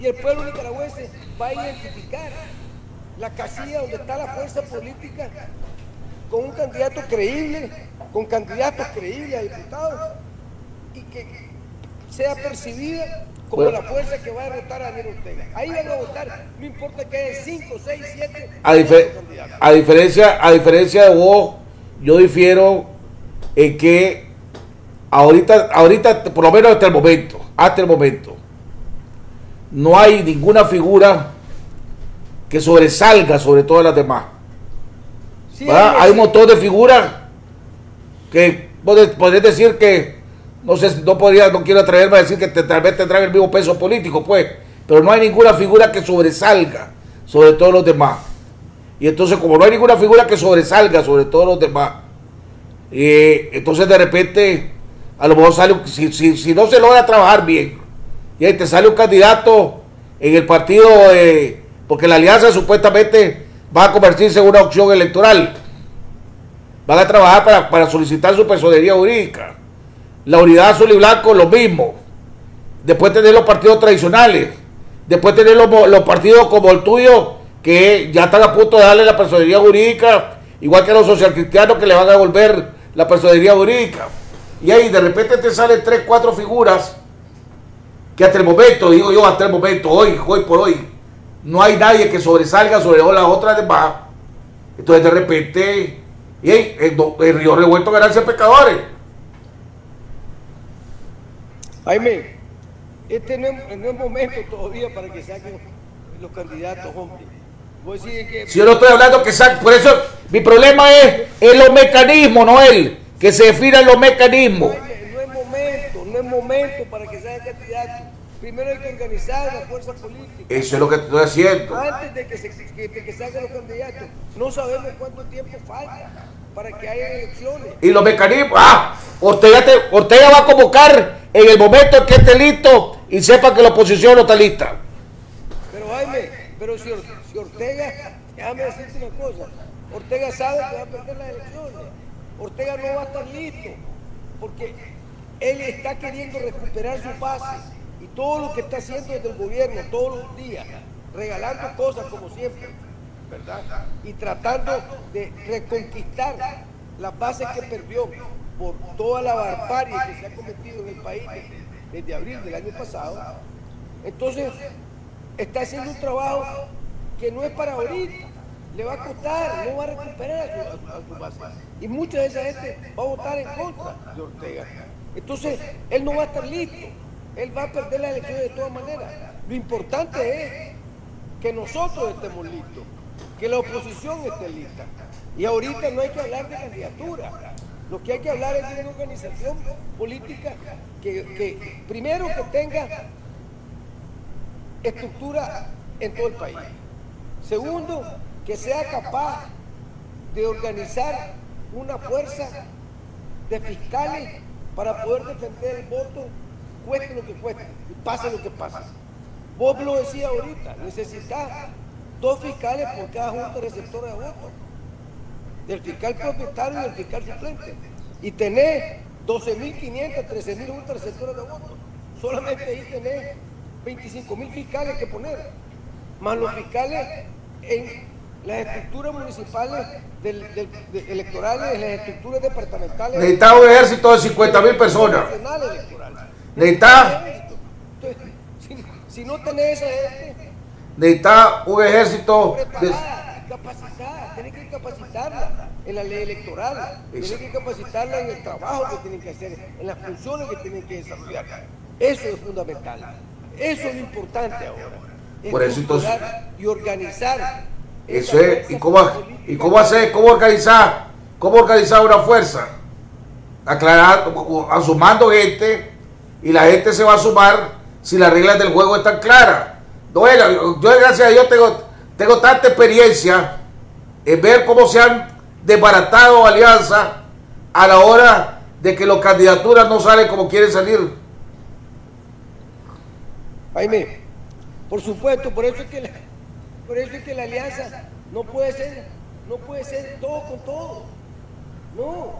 Speaker 7: Y el pueblo nicaragüense va a identificar la casilla donde está la fuerza política con un candidato creíble, con candidatos creíbles a diputados y que sea percibida como
Speaker 3: Bueno.
Speaker 7: la fuerza que va a derrotar a Daniel Ortega. Ahí van a votar, no importa que haya 5, 6, 7
Speaker 3: A, a diferencia, a diferencia de vos, yo difiero en que ahorita, ahorita, por lo menos hasta el momento, hasta el momento, no hay ninguna figura que sobresalga sobre todas las demás.
Speaker 7: Hay
Speaker 3: un montón de figuras que podés, podés decir que no sé, no podría, no quiero atreverme a decir que tal vez tendrán el mismo peso político, pues, pero no hay ninguna figura que sobresalga sobre todos los demás. Y entonces, como no hay ninguna figura que sobresalga sobre todos los demás, entonces de repente, a lo mejor sale, si, si, si no se logra trabajar bien, y ahí te sale un candidato en el partido, porque la alianza supuestamente va a convertirse en una opción electoral. Van a trabajar para, para solicitar su personería jurídica. La unidad azul y blanco, lo mismo. Después tener los partidos tradicionales. Después tener los, partidos como el tuyo, que ya están a punto de darle la personería jurídica, igual que los socialcristianos que le van a devolver la personería jurídica. Y ahí de repente te salen tres, cuatro figuras que hasta el momento, digo yo, hasta el momento, hoy, hoy por hoy, no hay nadie que sobresalga sobre las otras demás. Entonces de repente, y el, do- el río revuelto ganancia pecadores.
Speaker 7: Jaime, este no es, no es momento todavía para que saquen los candidatos, hombre. Que...
Speaker 3: Si yo no estoy hablando que sa- por eso mi problema es, es los mecanismos, no él, que se definan los mecanismos.
Speaker 7: No es momento, no es momento para que salgan candidatos. Primero hay que organizar la fuerza política.
Speaker 3: Eso es lo que estoy haciendo.
Speaker 7: Antes de que, se, que, de que salgan los candidatos, no sabemos cuánto tiempo falta para que haya elecciones.
Speaker 3: Y los mecanismos, ah, Ortega, te- Ortega va a convocar en el momento en que esté listo y sepa que la oposición no está lista.
Speaker 7: Pero Jaime, pero si, si Ortega, déjame decirte una cosa, Ortega sabe que va a perder las elecciones. Ortega no va a estar listo, porque él está queriendo recuperar su base y todo lo que está haciendo desde el gobierno todos los días, regalando cosas como siempre, Y tratando de reconquistar las bases que perdió por toda la barbarie que se ha cometido en el país desde, abril del año pasado. Entonces, está haciendo un trabajo que no es para ahorita, le va a costar, no va a recuperar a su- a su base. Y mucha de esa gente va a votar en contra de Ortega. Entonces, él no va a estar listo, él va a perder la elección de todas maneras. Lo importante es que nosotros estemos listos, que la oposición esté lista. Y ahorita no hay que hablar de candidatura. Lo que hay que hablar es de una organización política que, primero que tenga estructura en todo el país. Segundo, que sea capaz de organizar una fuerza de fiscales para poder defender el voto, cueste lo que cueste, y pase lo que pase. Vos lo decías ahorita, necesitas dos fiscales por cada junta receptora de votos, del fiscal propietario y del fiscal suplente. Y tenés 12.500, 13.000 juntas receptoras de votos. Solamente ahí tenés 25.000 fiscales que poner, más los fiscales en las estructuras municipales del- del- de- electorales, en las estructuras departamentales.
Speaker 3: Necesitaba un ejército de 50 mil personas.
Speaker 7: Entonces, si, si no tenés esa gente
Speaker 3: necesitaba un ejército de,
Speaker 7: preparada, capacitada, tenés que capacitarla en la ley electoral, tenés que capacitarla en el trabajo que tienen que hacer, en las funciones que tienen que desarrollar. Eso es fundamental. Eso es lo importante ahora.
Speaker 3: Por eso, entonces-
Speaker 7: y organizar.
Speaker 3: Eso es, ¿y cómo, y cómo hacer, cómo organizar, cómo organizar una fuerza? Aclarar, sumando gente, y la gente se va a sumar si las reglas del juego están claras. No, yo, yo, gracias a Dios tengo, tengo tanta experiencia en ver cómo se han desbaratado alianzas a la hora de que las candidaturas no salen como quieren salir.
Speaker 7: Jaime, por supuesto, por eso es que la, por eso es que la alianza no puede ser, no puede ser todo con todo. No,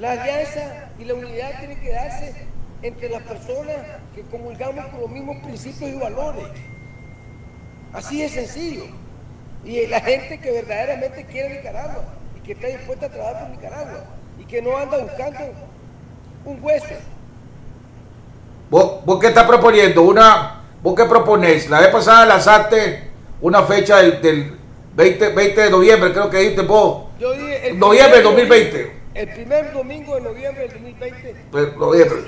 Speaker 7: la alianza y la unidad tienen que darse entre las personas que comulgamos con los mismos principios y valores. Así es sencillo. Y la gente que verdaderamente quiere Nicaragua y que está dispuesta a trabajar por Nicaragua y que no anda buscando un hueso.
Speaker 3: ¿Vos, vos qué estás proponiendo? Una, ¿Vos qué proponés? La vez pasada lanzaste una fecha del, del 20, 20 de noviembre, creo que dijiste vos.
Speaker 7: Yo dije el
Speaker 3: noviembre del
Speaker 7: primer
Speaker 3: 2020.
Speaker 7: domingo- El primer domingo de noviembre del 2020.
Speaker 3: Pues, noviembre.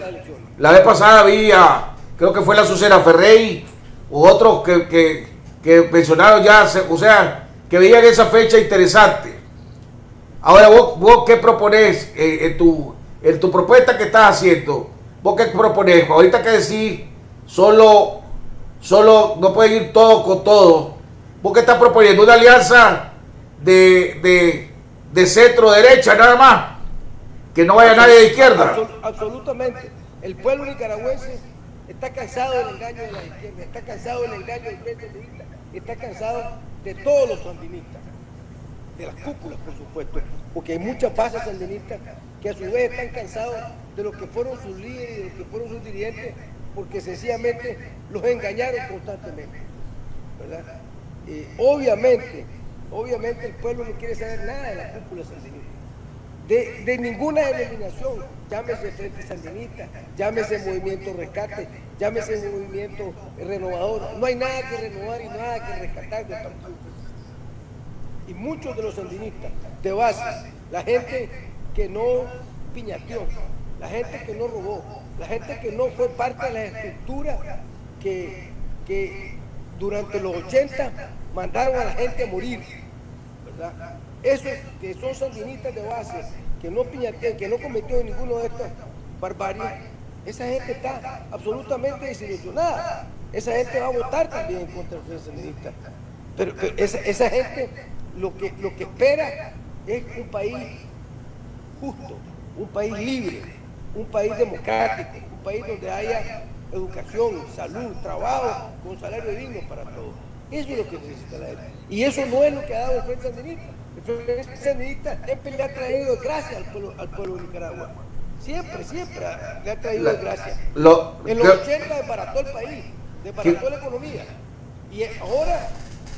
Speaker 7: La
Speaker 3: vez pasada había, creo que fue la Susana Ferrey u otros que, que, que mencionaron ya, o sea, que veían esa fecha interesante. Ahora, vos, vos qué proponés eh, en, tu, en tu propuesta que estás haciendo? ¿Vos qué proponés? Ahorita que decís, solo, solo no pueden ir todos con todos. ¿Vos qué estás proponiendo? ¿Una alianza de, de, de centro-derecha nada más? Que no vaya nadie de izquierda.
Speaker 7: Absol- absolutamente. El pueblo nicaragüense está cansado del engaño de la izquierda, está cansado del engaño del está cansado de todos los sandinistas, de las cúpulas, por supuesto, porque hay muchas bases sandinistas que a su vez están cansados de lo que fueron sus líderes de lo que fueron sus dirigentes, porque sencillamente los engañaron constantemente. ¿verdad? Eh, obviamente, obviamente el pueblo no quiere saber nada de la cúpula sandinista de, ninguna denominación, llámese Frente Sandinista, llámese Movimiento Rescate, llámese Movimiento Renovador. No hay nada que renovar y nada que rescatar de partido. Y muchos de los sandinistas de base, la gente que no piñateó, la gente que no robó, la gente que no fue parte de la estructura que, que durante los 80 mandaron a la gente a morir. ¿verdad? Esos que son sandinistas de base, que no piñatean, que no cometió ninguno de estas barbaries, esa gente está absolutamente desilusionada. Esa gente va a votar también contra el Frente Sandinista. Pero, pero esa, esa gente lo que, lo que espera es un país justo, un país libre, un país democrático, un país donde haya educación, salud, trabajo, con salario digno para todos. Eso es lo que necesita la gente. Y eso no es lo que ha dado el Frente Sandinista. Sandinista siempre le ha traído desgracia al pueblo, al pueblo de Nicaragua. Siempre, siempre le ha traído desgracia.
Speaker 3: lo-
Speaker 7: en los
Speaker 3: que-
Speaker 7: 80 desbarató el país, desbarató la economía. Y ahora,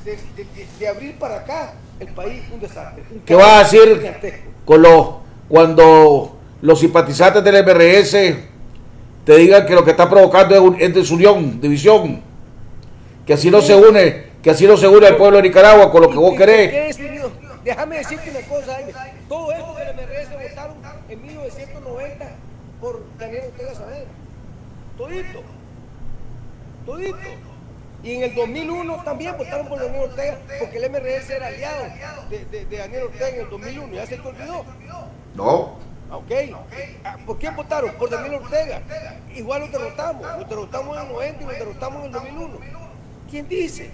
Speaker 7: de, de- de- abril para acá, el país un desastre. un
Speaker 3: ¿Qué vas a decir
Speaker 7: gigantesco.
Speaker 3: con los cuando los simpatizantes del MRS te digan que lo que está provocando es, un- es desunión, división? Que así no se une, que así no se une el pueblo de Nicaragua con lo que
Speaker 7: ¿Y
Speaker 3: vos querés.
Speaker 7: Déjame decirte una cosa, Jaime. Todo esto del MRS votaron en 1990 por Daniel Ortega Saavedra. Todito. Todito. Y en el 2001 también votaron por Daniel Ortega porque el MRS era aliado de, de- de Daniel Ortega en el 2001. Ya se te olvidó.
Speaker 3: No.
Speaker 7: Ah, Ok. Ah, ¿Por quién votaron? Por Daniel Ortega. Igual los derrotamos. Los derrotamos en el 90 y los derrotamos en el 2001. ¿Quién dice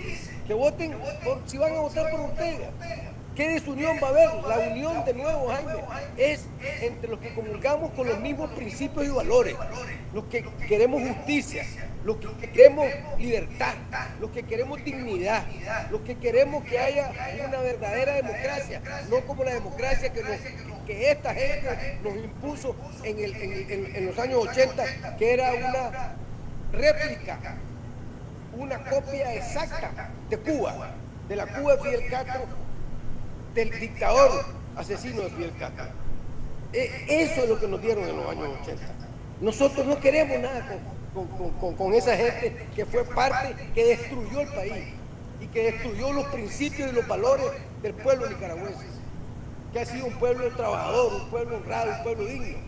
Speaker 7: que voten por, si van a votar por Ortega? ¿Qué desunión va a haber? La unión de nuevo, Jaime, es entre los que comulgamos con los mismos principios y valores, los que queremos justicia, los que queremos libertad, los que queremos dignidad, los que queremos que haya una verdadera democracia, no como la democracia que, esta gente nos impuso en los años 80, que era una réplica una copia exacta de Cuba, de la Cuba de Fidel Castro, del dictador asesino de Fidel Castro. E- Eso es lo que nos dieron en los años 80. Nosotros no queremos nada con, esa gente que fue parte, que destruyó el país y que destruyó los principios y los valores del pueblo nicaragüense, que ha sido un pueblo trabajador, un pueblo honrado, un pueblo digno.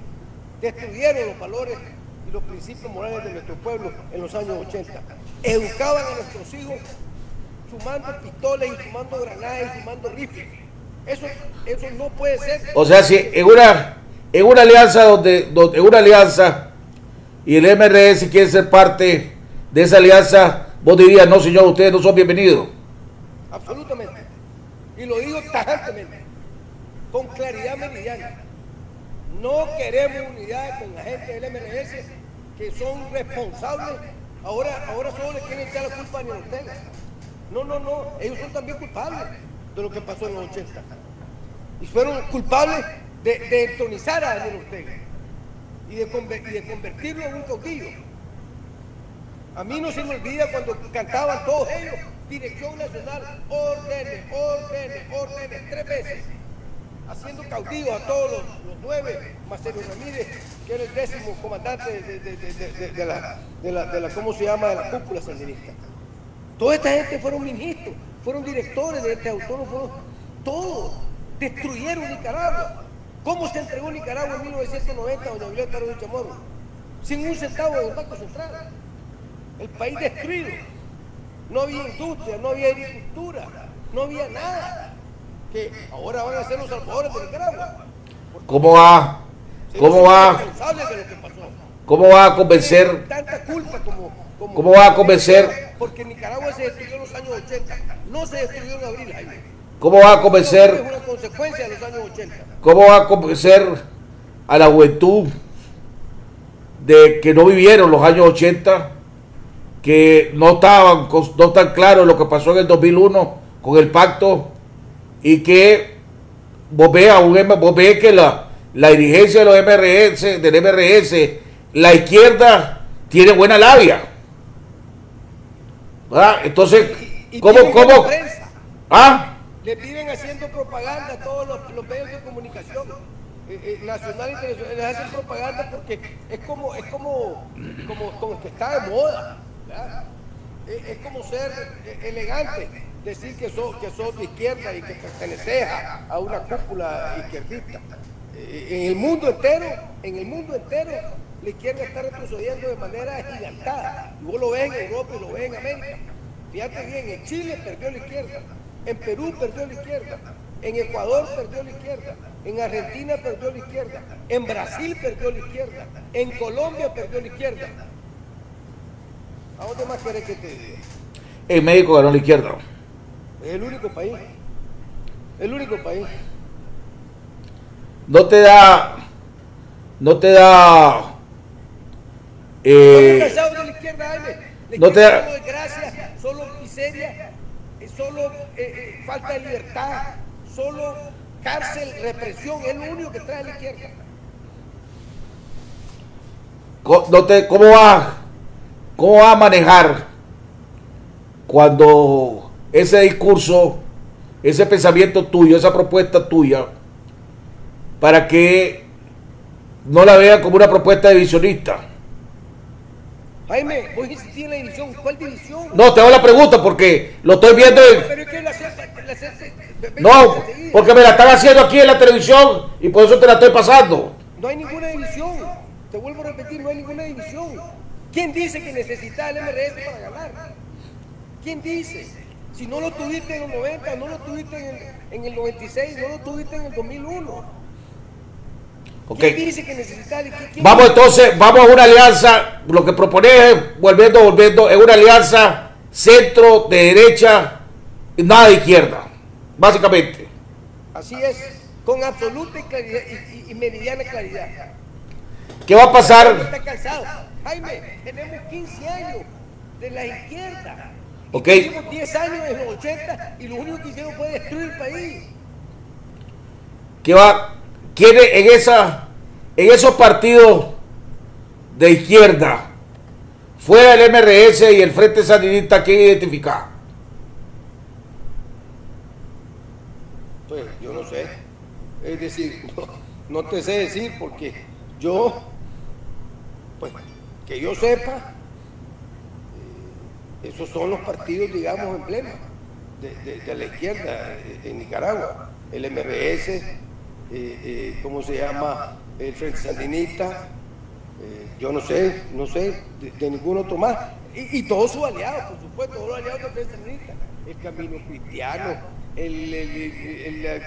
Speaker 7: Destruyeron los valores y los principios morales de nuestro pueblo en los años 80. Educaban a nuestros hijos sumando pistolas y sumando granadas y sumando rifles. Eso, eso no puede ser.
Speaker 3: O sea, si en una, en una alianza donde, donde en una alianza y el MRS quiere ser parte de esa alianza, vos dirías, no señor, ustedes no son bienvenidos.
Speaker 7: Absolutamente. Y lo digo tajantemente, con claridad meridiana. No queremos unidad con la gente del MRS que son responsables. Ahora, ahora solo le quieren echar la culpa a Ortega. No, no, no. Ellos son también culpables de lo que pasó en los 80. Y fueron culpables de, de a Daniel Ortega y de, de convertirlo en un caudillo. A mí no se me olvida cuando cantaban todos ellos, Dirección Nacional, órdenes, órdenes, órdenes, tres veces, haciendo cautivos a todos los, los nueve, Marcelo Ramírez, que era el décimo comandante de, de- la, de la cúpula sandinista. Toda esta gente fueron ministros, fueron directores de este autónomo, fueron todos, destruyeron Nicaragua. ¿Cómo se entregó Nicaragua en 1990 a doña Violeta Rodríguez Chamorro? Sin un centavo del Banco Central. El país destruido. No había industria, no había agricultura, no había nada. Que ahora van a ser los salvadores de Nicaragua.
Speaker 3: ¿Cómo va? ¿Cómo va? ¿Cómo va a convencer?
Speaker 7: Tanta culpa como, como-
Speaker 3: ¿Cómo va a convencer?
Speaker 7: Porque Nicaragua se destruyó en los años 80. No se destruyó en abril, Jaime.
Speaker 3: ¿Cómo va a
Speaker 7: Es
Speaker 3: convencer?
Speaker 7: una consecuencia de los años 80.
Speaker 3: ¿Cómo va a convencer a la juventud de que no vivieron los años 80, que no estaban, no están claros lo que pasó en el 2001 con el pacto y que vos ves, a un vos ves que la, la dirigencia de los MRS, del MRS, la izquierda tiene buena labia. ¿verdad? Entonces,
Speaker 7: Y
Speaker 3: ¿cómo, cómo? ¿Ah?
Speaker 7: Le viven haciendo propaganda a todos los, los medios de comunicación eh, eh, nacional e internacional. Les hacen propaganda porque es como, es como, como, como que está de moda. ¿verdad? Es, es como ser eh, elegante, decir que sos, que sos de izquierda y que perteneces a, a una cúpula izquierdista. Eh, en el mundo entero, en el mundo entero, la izquierda está retrocediendo de manera agigantada. Y vos lo ves en Europa y lo ves en América. Fíjate bien, en Chile perdió la izquierda, en Perú perdió la izquierda, en Ecuador perdió la izquierda, en Argentina perdió la izquierda, en Brasil perdió la izquierda, en Colombia perdió la izquierda. ¿A dónde más querés que te diga?
Speaker 3: En México ganó la izquierda.
Speaker 7: Es el único país. El único país.
Speaker 3: no te da no te da eh, no te da-
Speaker 7: solo miseria, eh, solo eh, eh, falta de libertad, solo cárcel, represión. Es lo único que trae la izquierda.
Speaker 3: cómo va cómo va a manejar cuando ese discurso ese pensamiento tuyo esa propuesta tuya para que no la vean como una propuesta divisionista
Speaker 7: Jaime, vos insistís en la división. ¿Cuál división?
Speaker 3: no te hago la pregunta porque lo estoy viendo
Speaker 7: Pero es que la la
Speaker 3: no porque me la están haciendo aquí en la televisión y por eso te la estoy pasando
Speaker 7: No hay ninguna división. Te vuelvo a repetir, no hay ninguna división. ¿Quién dice que necesita el MRS para ganar? ¿Quién dice? Si no lo tuviste en los 90, no lo tuviste en el, en el 96, no lo tuviste en el 2001.
Speaker 3: Ok.
Speaker 7: ¿Quién dice que necesita? ¿Quién- quién
Speaker 3: Vamos entonces, vamos a una alianza, lo que propones es, volviendo, volviendo, es una alianza centro, de derecha, y nada de izquierda, básicamente.
Speaker 7: Así es, con absoluta claridad y, y- y meridiana claridad.
Speaker 3: ¿Qué va a pasar?
Speaker 7: Jaime, tenemos 15 años de la izquierda.
Speaker 3: Ok.
Speaker 7: Tuvimos 10 años en los 80 y lo único que hicieron fue destruir el país.
Speaker 3: ¿Qué va? ¿Quiere en esa, en esos partidos de izquierda, fuera del MRS y el Frente Sandinista, quién identificar?
Speaker 7: Pues yo no sé. Es decir, <laughs> no, te sé decir porque yo, pues, que yo sepa, eh, esos son los partidos, digamos, emblemas de, de- de la izquierda eh, en Nicaragua. El MBS, eh, eh, ¿cómo se llama? El Frente Sandinista, eh, yo no sé, no sé, de, de ningún otro más. Y, y todos sus aliados, por supuesto, todos los aliados del Frente Sandinista. El Camino Cristiano, el, el- el- el-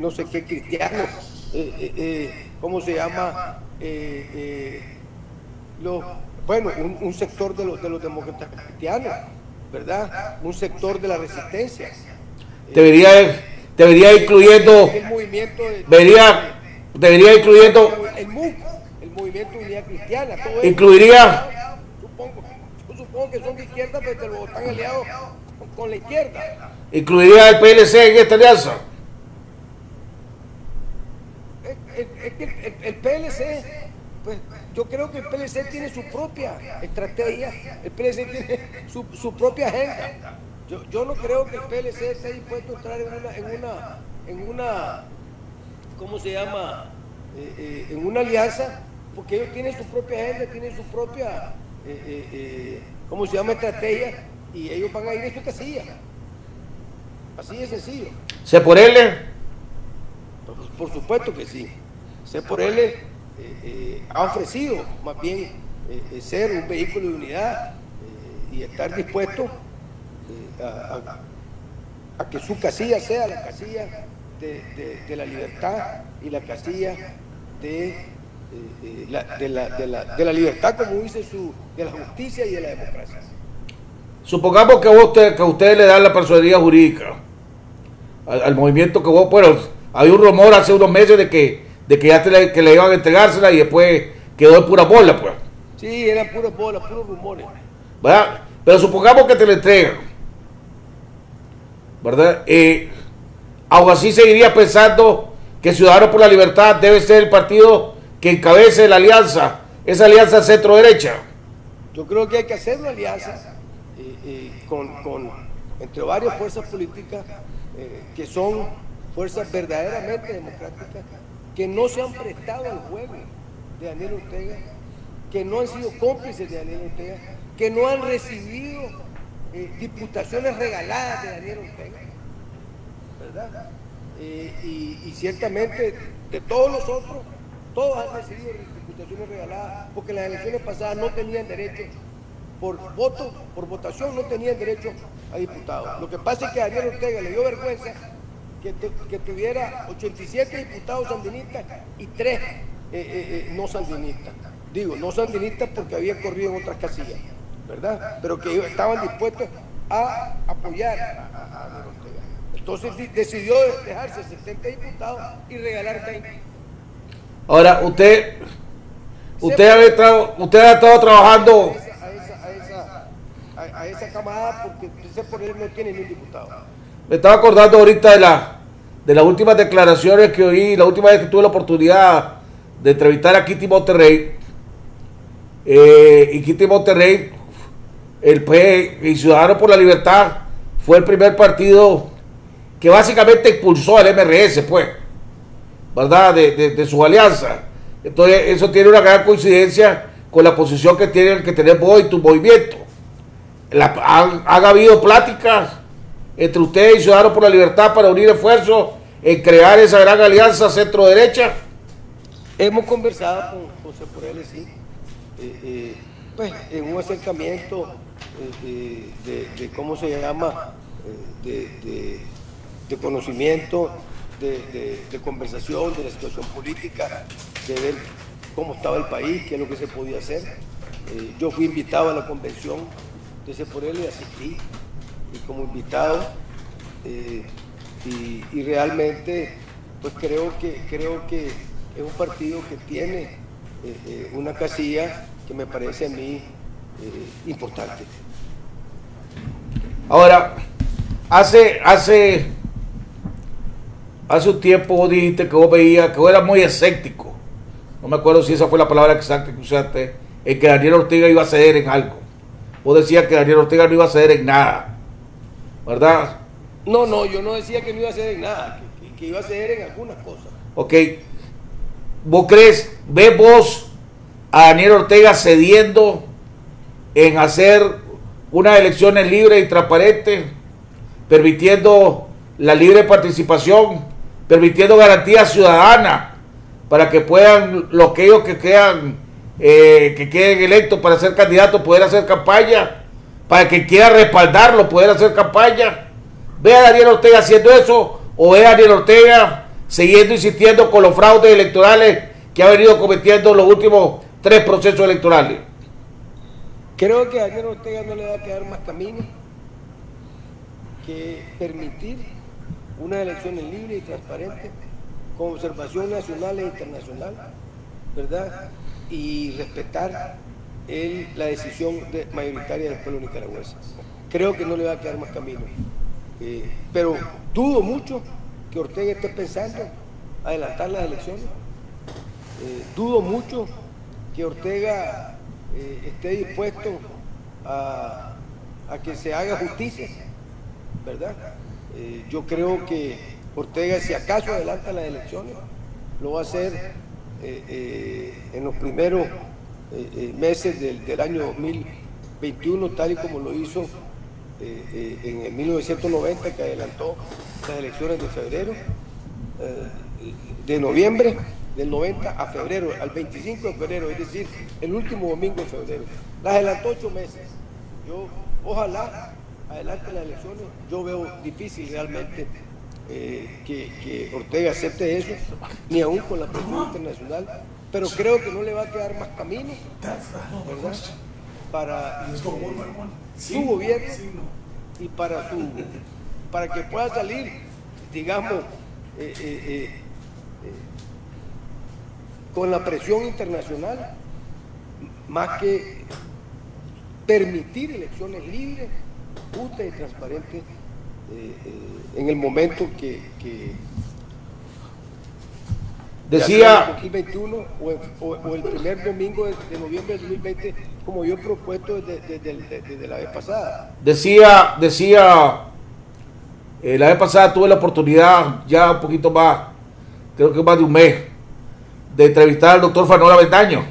Speaker 7: no sé qué cristiano, ¿cómo se llama? Los, bueno, un, un sector de los, de los demócratas cristianos, ¿verdad? Un sector de la resistencia.
Speaker 3: Debería, debería incluyendo,
Speaker 7: El movimiento de-
Speaker 3: debería, debería incluyendo,
Speaker 7: el MUC, el movimiento unidad cristiana, todo
Speaker 3: incluiría,
Speaker 7: Supongo, yo supongo que son de izquierda, pero lo están aliados con, con la izquierda.
Speaker 3: incluiría el PLC en esta alianza.
Speaker 7: Es, que el, el- el PLC, pues yo creo que el PLC tiene su propia estrategia, el PLC tiene su, su propia agenda. Yo, yo no creo que el PLC esté dispuesto a entrar en una, en una, en una ¿cómo se llama? Eh, eh, en una alianza, porque ellos tienen su propia agenda, tienen su propia, eh, eh, ¿cómo se llama? Estrategia, y ellos van a ir en su casilla. Así de sencillo.
Speaker 3: Se por él,
Speaker 7: Por, por supuesto que sí. C por L eh, ha ofrecido más bien ser un vehículo de unidad y estar dispuesto a, que su casilla sea la casilla de, de- de la libertad y la casilla de, eh, eh, la, de, la, de la- de la libertad, como dice su, de la justicia y de la democracia.
Speaker 3: supongamos que, te- que ustedes le dan la personalidad jurídica al, al movimiento que vos, bueno, hay un rumor hace unos meses de que, de que ya te le, que le iban a entregársela y después quedó en pura bola, pues.
Speaker 7: Sí, eran puras bolas, puros rumores.
Speaker 3: ¿verdad? Pero supongamos que te la entregan, ¿verdad? Eh, aún así seguiría pensando que Ciudadanos por la Libertad debe ser el partido que encabece la alianza, esa alianza centro-derecha.
Speaker 7: Yo creo que hay que hacer una alianza con- entre varias fuerzas políticas eh, que son fuerzas verdaderamente democráticas, que no se han prestado al juego de Daniel Ortega, que no han sido cómplices de Daniel Ortega, que no han recibido eh, diputaciones regaladas de Daniel Ortega, ¿verdad? Eh, y, ciertamente de todos los otros, todos han recibido diputaciones regaladas, porque las elecciones pasadas no tenían derecho, por voto, por votación, no tenían derecho a diputados. Lo que pasa es que a Daniel Ortega le dio vergüenza que, tu- que tuviera 87 diputados sandinistas y 3 no sandinistas. Digo, no sandinistas porque habían corrido en otras casillas, ¿verdad? Pero que ellos estaban dispuestos a apoyar a, a Ortega. Entonces di- decidió dejarse 70 diputados y regalar 20.
Speaker 3: Ahora, usted, usted, ha estado, usted ha estado trabajando,
Speaker 7: a esa, a esa, a esa, a- a camada porque ese por él no tiene ni un diputado.
Speaker 3: me estaba acordando ahorita de, la, de las últimas declaraciones que oí, la última vez que tuve la oportunidad de entrevistar a Kitty Monterrey. Eh, y Kitty Monterrey, el P y Ciudadanos por la Libertad, fue el primer partido que básicamente expulsó al MRS, pues, ¿verdad? De, de, de su alianza. Entonces, eso tiene una gran coincidencia con la posición que tiene que tener vos y tu movimiento. La- han, han habido pláticas entre ustedes y Ciudadanos por la Libertad para unir esfuerzos en crear esa gran alianza centro-derecha.
Speaker 7: Hemos conversado con José Porel, sí, eh, eh, pues en un acercamiento eh, de, cómo se llama, eh, de, conocimiento, de, conversación de la situación política, de ver cómo estaba el país, qué es lo que se podía hacer. Eh, yo fui invitado a la convención de Seporel y asistí, y como invitado, y, realmente pues creo que creo que es un partido que tiene una casilla que me parece a mí importante.
Speaker 3: Ahora, hace, hace, hace un tiempo vos dijiste que vos veías que vos eras muy escéptico. No me acuerdo si esa fue la palabra exacta que usaste, en que Daniel Ortega iba a ceder en algo. Vos decías que Daniel Ortega no iba a ceder en nada, ¿verdad?
Speaker 7: No, no, yo no decía que no iba a ceder en nada, que, iba a ceder en algunas cosas.
Speaker 3: Ok. ¿Vos crees, ves vos a Daniel Ortega cediendo en hacer unas elecciones libres y transparentes, permitiendo la libre participación, permitiendo garantías ciudadanas para que puedan los que ellos que quedan eh, que queden electos para ser candidatos poder hacer campaña, para que quiera respaldarlo poder hacer campaña? ¿Ve a Daniel Ortega haciendo eso o ve a Daniel Ortega siguiendo insistiendo con los fraudes electorales que ha venido cometiendo en los últimos tres procesos electorales?
Speaker 7: Creo que a Daniel Ortega no le va a quedar más camino que permitir unas elecciones libres y transparentes con observación nacional e internacional, ¿verdad? Y respetar la decisión de- mayoritaria del pueblo nicaragüense. Creo que no le va a quedar más camino. Eh, pero dudo mucho que Ortega esté pensando adelantar las elecciones. Eh, dudo mucho que Ortega eh, esté dispuesto a, que se haga justicia, ¿verdad? Eh, yo creo que Ortega, si acaso adelanta las elecciones, lo va a hacer eh, en los primeros meses del, del año 2021, tal y como lo hizo en el 1990, que adelantó las elecciones de febrero, de noviembre del 90 a febrero, al 25 de febrero, es decir, el último domingo de febrero. Las adelantó ocho meses. Yo, ojalá adelante las elecciones, yo veo difícil realmente eh, que, que Ortega acepte eso, ni aún con la presión internacional, pero creo que no le va a quedar más camino, ¿verdad? Para eh, su gobierno y para su para que pueda salir, digamos, eh, con la presión internacional, más que permitir elecciones libres, justas y transparentes eh, eh, en el momento que, que
Speaker 3: Decía-
Speaker 7: ya sea en 2021 o, en- o- o el primer domingo de, de noviembre del 2020, como yo he propuesto desde, desde la vez pasada.
Speaker 3: Decía, decía, eh, la vez pasada tuve la oportunidad, ya un poquito más, creo que más de un mes, de entrevistar al doctor Fanola Bendaño,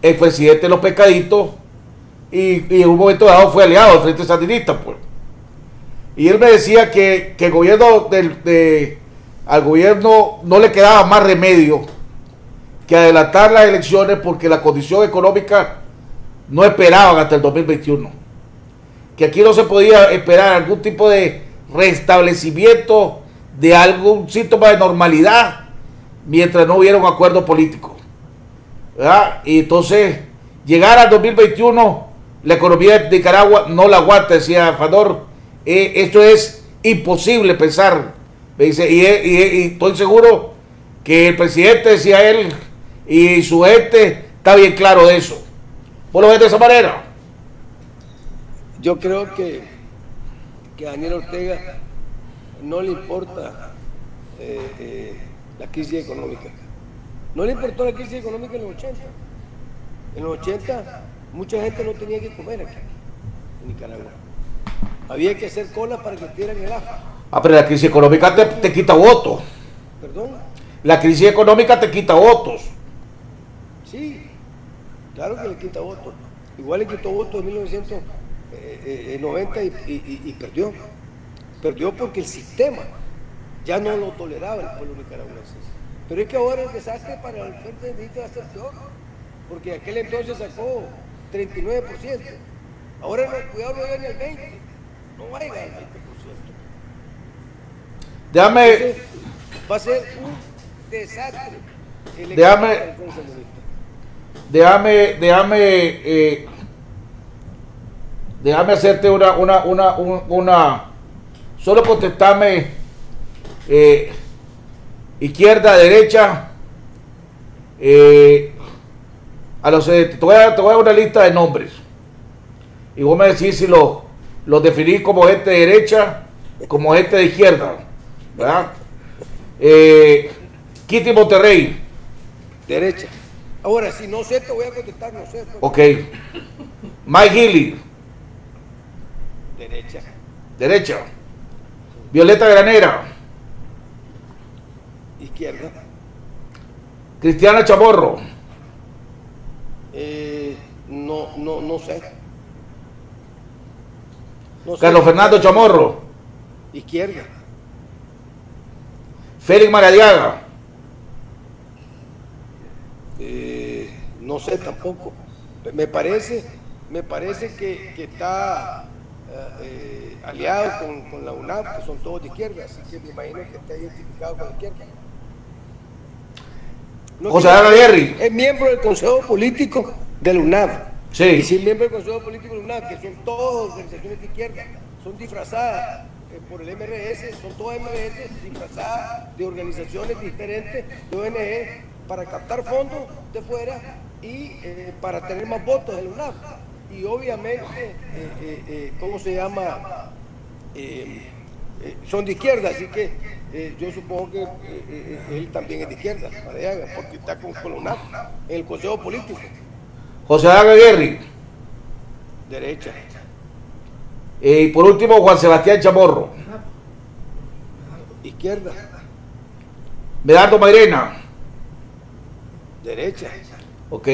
Speaker 3: el presidente de los pescaditos, y, en un momento dado fue aliado del Frente Sandinista, pues. Y él me decía que, que el gobierno del, de, al gobierno no le quedaba más remedio que adelantar las elecciones porque la condición económica no esperaban hasta el 2021. Que aquí no se podía esperar algún tipo de restablecimiento de algún síntoma de normalidad mientras no hubiera un acuerdo político. ¿verdad? Y entonces, llegar al 2021, la economía de Nicaragua no la aguanta, decía Fador. Eh, esto es imposible pensar. Me dice, y, y- y estoy seguro que el presidente, decía él, y su gente está bien claro de eso. ¿Vos lo ves de esa manera?
Speaker 7: Yo creo que, que a Daniel Ortega no le importa eh, eh, la crisis económica. No le importó la crisis económica en los 80. En los 80 mucha gente no tenía que comer aquí, en Nicaragua. Había que hacer cola para que dieran el ajo.
Speaker 3: Ah, pero la crisis económica te, te quita votos.
Speaker 7: ¿Perdón?
Speaker 3: La crisis económica te quita votos.
Speaker 7: Sí, claro que le quita votos. Igual le quitó votos en 1990 y, y- y- y perdió. Perdió porque el sistema ya no lo toleraba el pueblo nicaragüense. Pero es que ahora el desastre para el Frente Sandinista va a ser peor, porque aquel entonces sacó 39%. Ahora no, cuidado, no llega ni al 20%. No va a llegar al 20%.
Speaker 3: Déjame,
Speaker 7: Entonces, va a ser un desastre.
Speaker 3: Déjame-
Speaker 7: el Sandinista.
Speaker 3: déjame, déjame, eh, déjame hacerte una, una, una, un- una, solo contestame eh, izquierda, derecha, eh, a los, eh, te, voy a, te voy a dar una lista de nombres y vos me decís si los los definís como gente de derecha, como gente de izquierda, ¿verdad? Eh, Kitty Monterrey,
Speaker 7: Derecha. Ahora, si no sé, te voy a contestar, no sé.
Speaker 3: ok. Mike Healy,
Speaker 7: Derecha.
Speaker 3: derecha. Violeta Granera,
Speaker 7: Izquierda.
Speaker 3: Cristiana Chamorro,
Speaker 7: Eh, no, no, no sé. No sé.
Speaker 3: Carlos Fernando Chamorro,
Speaker 7: Izquierda.
Speaker 3: Félix Maradiaga,
Speaker 7: Eh, no sé tampoco. Me parece, me parece que, que está eh, eh, aliado con, con la UNAM, que son todos de izquierda, así que me imagino que está identificado con la izquierda. No
Speaker 3: José Ana Guerri.
Speaker 7: Es miembro del Consejo Político de la UNAM.
Speaker 3: Sí.
Speaker 7: Y si es miembro del Consejo Político de la UNAM, que son todas organizaciones de izquierda, son disfrazadas eh, por el MRS, son todas MRS disfrazadas de organizaciones diferentes, de ONG, para captar fondos de fuera y eh, para tener más votos en la UNAP. Y obviamente, eh, ¿cómo se llama? Eh, son de izquierda, así que eh, yo supongo que eh, él también es de izquierda, Madriaga, porque está con, UNAP en el Consejo Político,
Speaker 3: José Daga Guerri.
Speaker 7: derecha.
Speaker 3: Y por último, Juan Sebastián Chamorro.
Speaker 7: Izquierda,
Speaker 3: Medardo Mairena.
Speaker 7: derecha.
Speaker 3: Ok.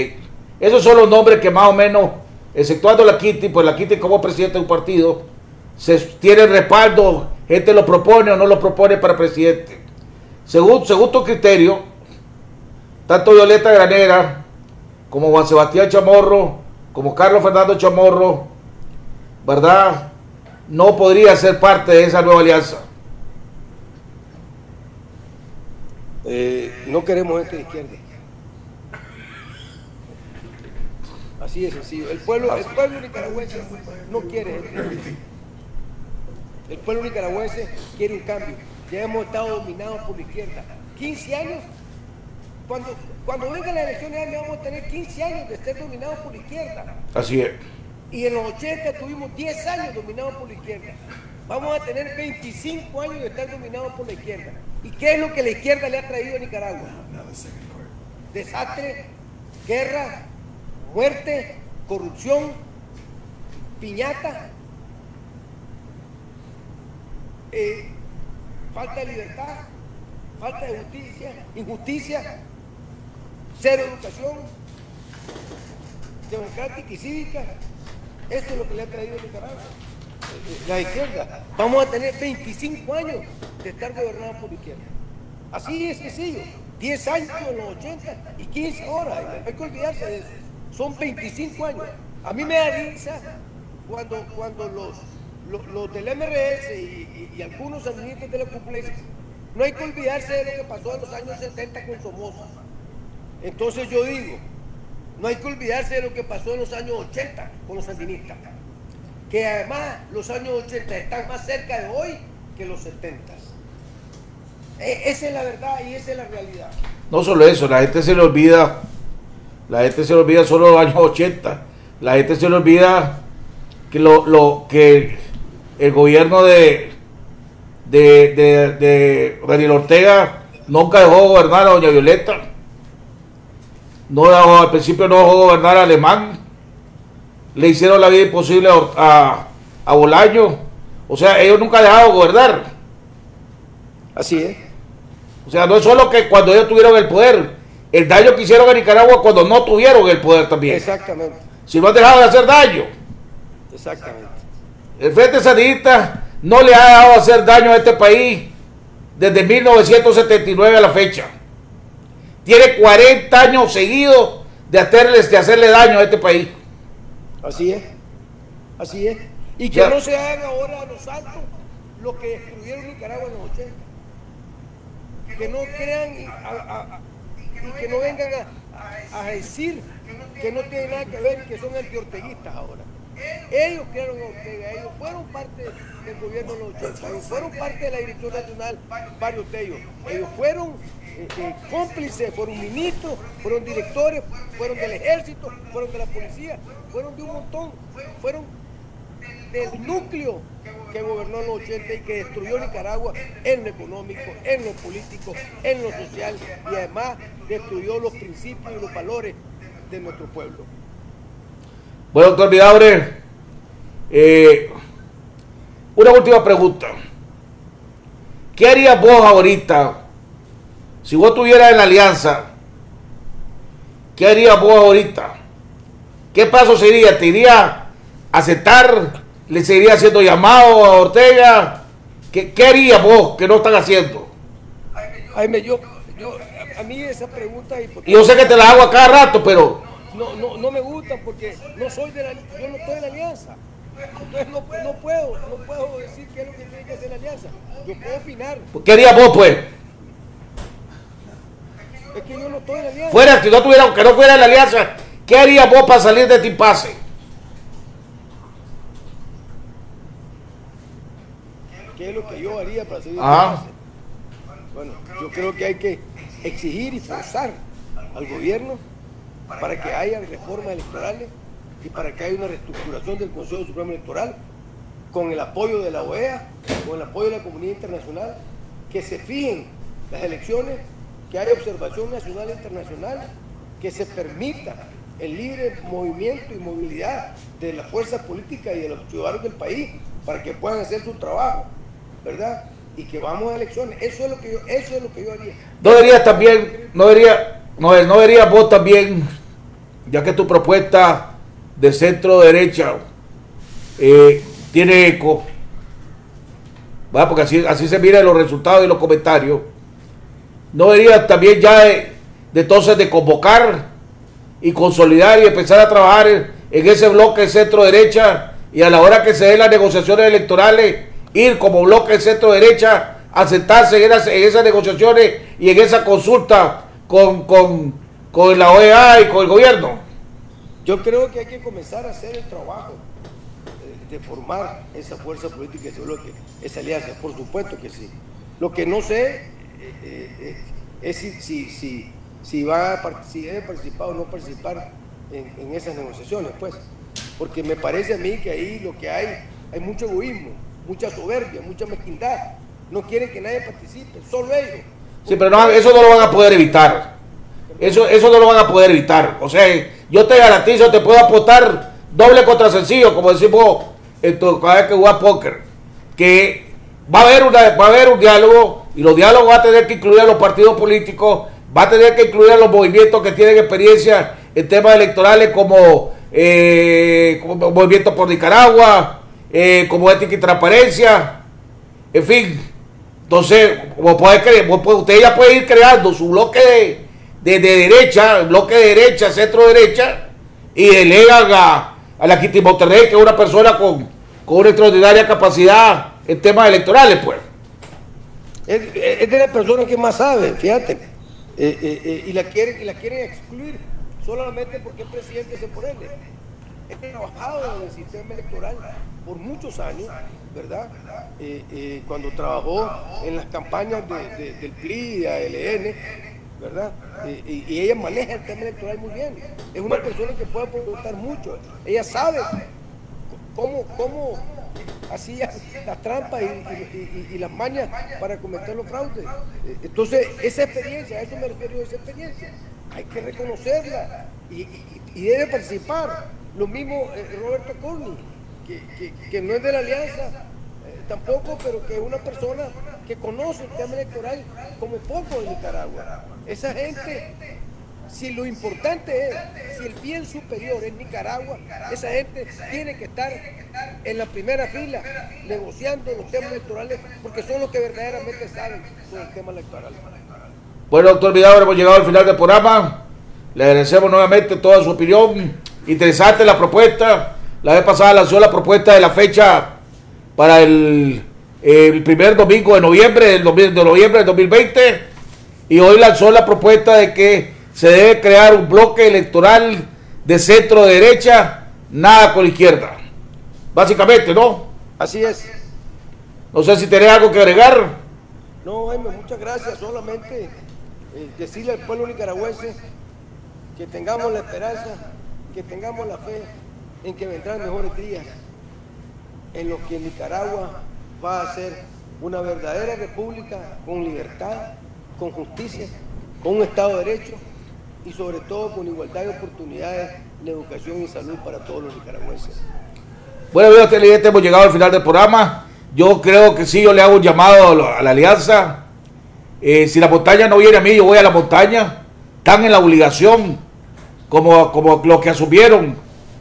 Speaker 3: Esos son los nombres que más o menos, exceptuando la Kitty, pues la Kitty como presidente de un partido, se tiene respaldo, gente lo propone o no lo propone para presidente. Según, según tu criterio, tanto Violeta Granera como Juan Sebastián Chamorro, como Carlos Fernando Chamorro, ¿verdad? No podría ser parte de esa nueva alianza.
Speaker 7: Eh, no queremos gente de izquierda. Así de sencillo. El pueblo, el pueblo nicaragüense no quiere gente. El pueblo nicaragüense quiere un cambio. Ya hemos estado dominados por la izquierda. 15 años. Cuando, cuando vengan las elecciones ya vamos a tener 15 años de estar dominados por la izquierda.
Speaker 3: Así es.
Speaker 7: Y en los 80 tuvimos 10 años dominados por la izquierda. Vamos a tener 25 años de estar dominados por la izquierda. ¿Y qué es lo que la izquierda le ha traído a Nicaragua? Desastre, guerra, muerte, corrupción, piñata, eh, falta de libertad, falta de justicia, injusticia, cero educación democrática y cívica. Eso es lo que le ha traído a Nicaragua. La izquierda. Vamos a tener 25 años de estar gobernados por la izquierda. Así es sencillo. 10 años en los 80 y 15 horas. Hay que olvidarse de eso. Son 25 años. A mí me da risa cuando, cuando los, los, los del MRS y, y- algunos administradores de la cúpula no hay que olvidarse de lo que pasó en los años 70 con Somoza. Entonces yo digo, no hay que olvidarse de lo que pasó en los años 80 con los sandinistas. Que además los años 80 están más cerca de hoy que los 70. E- esa es la verdad y esa es la realidad.
Speaker 3: No solo eso, la gente se le olvida, la gente se le olvida solo los años 80, la gente se le olvida que lo, lo que el gobierno de de, de, de Daniel Ortega nunca dejó gobernar a Doña Violeta, no dejó- al principio no dejó gobernar a Alemán, le hicieron la vida imposible a, a Bolaño, o sea, ellos nunca dejaron gobernar.
Speaker 7: Así es.
Speaker 3: O sea, no es solo que cuando ellos tuvieron el poder, el daño que hicieron a Nicaragua cuando no tuvieron el poder también.
Speaker 7: Exactamente,
Speaker 3: Si no han dejado de hacer daño.
Speaker 7: exactamente.
Speaker 3: El Frente Sandinista no le ha dejado de hacer daño a este país desde 1979 a la fecha. Tiene 40 años seguidos de hacerles, de hacerle daño a este país.
Speaker 7: Así es. Así es. Y que
Speaker 3: Ya.
Speaker 7: no se hagan ahora los altos los que destruyeron Nicaragua en los 80. Que no crean y, a- a- a- y que no vengan a, decir que no tienen nada que ver que son antiorteguistas ahora. Ellos Ortega, ellos fueron parte del gobierno en los 80, ellos fueron parte de la dirección nacional, varios de ellos. Ellos fueron eh, eh, cómplices, fueron ministros, fueron directores, fueron del ejército, fueron de la policía, fueron de un montón, fueron del núcleo que gobernó en los 80 y que destruyó Nicaragua en lo económico, en lo político, en lo social y además destruyó los principios y los valores de nuestro pueblo.
Speaker 3: Bueno, doctor Vidaure, eh, una última pregunta. ¿Qué harías vos ahorita si vos estuvieras en la alianza? ¿Qué harías vos ahorita? ¿Qué paso sería? ¿Te iría a aceptar? ¿Le seguiría haciendo llamado a Ortega? ¿Qué, qué harías vos que no están haciendo?
Speaker 7: Jaime, yo, yo, a- a mí esa pregunta
Speaker 3: Y yo sé que te la hago a cada rato, pero
Speaker 7: no, no, no me gusta porque no soy de la, yo no estoy en la alianza. Entonces no, no puedo, no puedo decir qué es lo que tiene que hacer la alianza. Yo puedo opinar.
Speaker 3: ¿qué harías vos pues?
Speaker 7: Es que yo no estoy en la alianza.
Speaker 3: Fuera, si no tuviera, que no fuera en la alianza, ¿qué harías vos para salir de este impasse?
Speaker 7: ¿qué es lo que yo haría para seguir
Speaker 3: Ajá.
Speaker 7: adelante? Bueno, yo creo que hay que exigir y forzar al gobierno para que haya reformas electorales y para que haya una reestructuración del Consejo Supremo Electoral con el apoyo de la OEA, con el apoyo de la comunidad internacional, que se fijen las elecciones, que haya observación nacional e internacional, que se permita el libre movimiento y movilidad de las fuerzas políticas y de los ciudadanos del país para que puedan hacer su trabajo, ¿verdad? Y que vamos a elecciones. Eso es lo que yo, eso es lo que yo haría.
Speaker 3: No deberías también, no debería, no, no vos también, ya que tu propuesta de centro derecha eh, tiene eco, ¿va? porque así, así se miran los resultados y los comentarios, no deberías también ya de, entonces de convocar y consolidar y empezar a trabajar en, ese bloque centro derecha y a la hora que se den las negociaciones electorales, ir como bloque centro derecha a sentarse en esas, en esas negociaciones y en esa consulta con, con, con la OEA y con el gobierno.
Speaker 7: Yo creo que hay que comenzar a hacer el trabajo de formar esa fuerza política, ese bloque, esa alianza, por supuesto que sí. Lo que no sé eh, eh, es si, si, si, si va a si debe participar o no participar en, en esas negociaciones, pues. Porque me parece a mí que ahí lo que hay, hay mucho egoísmo, mucha soberbia, mucha mezquindad. No quieren que nadie participe, solo ellos.
Speaker 3: Sí, pero no, eso no lo van a poder evitar. Eso, eso no lo van a poder evitar. O sea, yo te garantizo, te puedo apostar doble contra sencillo, como decimos en tu- cada vez que juegas póker. Que va a haber una, va a haber un diálogo y los diálogos va a tener que incluir a los partidos políticos, va a tener que incluir a los movimientos que tienen experiencia en temas electorales como, eh, como Movimiento por Nicaragua, eh, como Ética y Transparencia, en fin. Entonces, vos podés cre- vos podés- usted ya puede ir creando su bloque de, de- de derecha, bloque de derecha, centro derecha, y delegan a, la Kitty Monterrey, que es una persona con, con una extraordinaria capacidad en temas electorales, pues.
Speaker 7: Es, es de las personas que más saben, fíjate. Eh, eh, eh, y, la quieren, y excluir solamente porque el presidente se él. He trabajado en el sistema electoral por muchos años, ¿verdad? Cuando trabajó en las campañas de- de- del PRI ALN, ¿verdad? Y, y ella maneja el tema electoral muy bien. Es una persona que puede aportar mucho. Ella sabe cómo, cómo hacía las trampas y, y- y- y las mañas para cometer los fraudes. Entonces, esa experiencia, a eso me refiero, esa experiencia, hay que reconocerla y, debe participar. Lo mismo eh, Roberto Corni, que, que- que no es de la alianza eh, tampoco, pero que es una persona que conoce el tema electoral como poco en Nicaragua. Esa gente si lo importante es, si el bien superior es Nicaragua, esa gente tiene que estar en la primera fila negociando los temas electorales porque son los que verdaderamente saben sobre el tema electoral.
Speaker 3: Bueno, doctor Vidal, hemos llegado al final del programa. Le agradecemos nuevamente toda su opinión. Interesante la propuesta. La vez pasada lanzó la propuesta de la fecha para el, primer domingo de noviembre del, de noviembre del 2020. Y hoy lanzó la propuesta de que se debe crear un bloque electoral de centro derecha, nada con la izquierda. Básicamente, ¿no?
Speaker 7: Así es.
Speaker 3: No sé si tenés algo que agregar.
Speaker 7: No, Jaime, muchas gracias. Solamente eh, decirle al pueblo nicaragüense que tengamos la esperanza, que tengamos la fe en que vendrán mejores días, en los que Nicaragua va a ser una verdadera república con libertad, con justicia, con un Estado de Derecho y sobre todo con igualdad de oportunidades en educación y salud para todos los nicaragüenses.
Speaker 3: Bueno, amigos televidentes, hemos llegado al final del programa. Yo creo que sí, yo le hago un llamado a la, alianza. Eh, si la montaña no viene a mí, yo voy a la montaña. Están en la obligación, como, como los que asumieron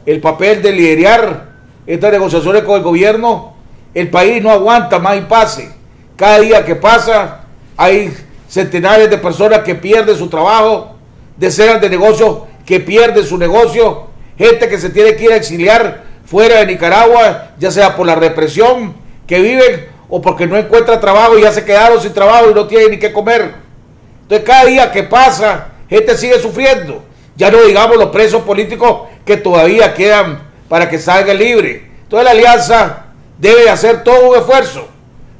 Speaker 3: el papel de liderar estas negociaciones con el gobierno. El país no aguanta más impasse. Cada día que pasa hay centenares de personas que pierden su trabajo, decenas de negocios que pierden su negocio, gente que se tiene que ir a exiliar fuera de Nicaragua, ya sea por la represión que viven o porque no encuentran trabajo y ya se quedaron sin trabajo y no tienen ni qué comer. Entonces cada día que pasa, gente sigue sufriendo. Ya no digamos los presos políticos que todavía quedan para que salgan libres. Entonces la alianza debe hacer todo un esfuerzo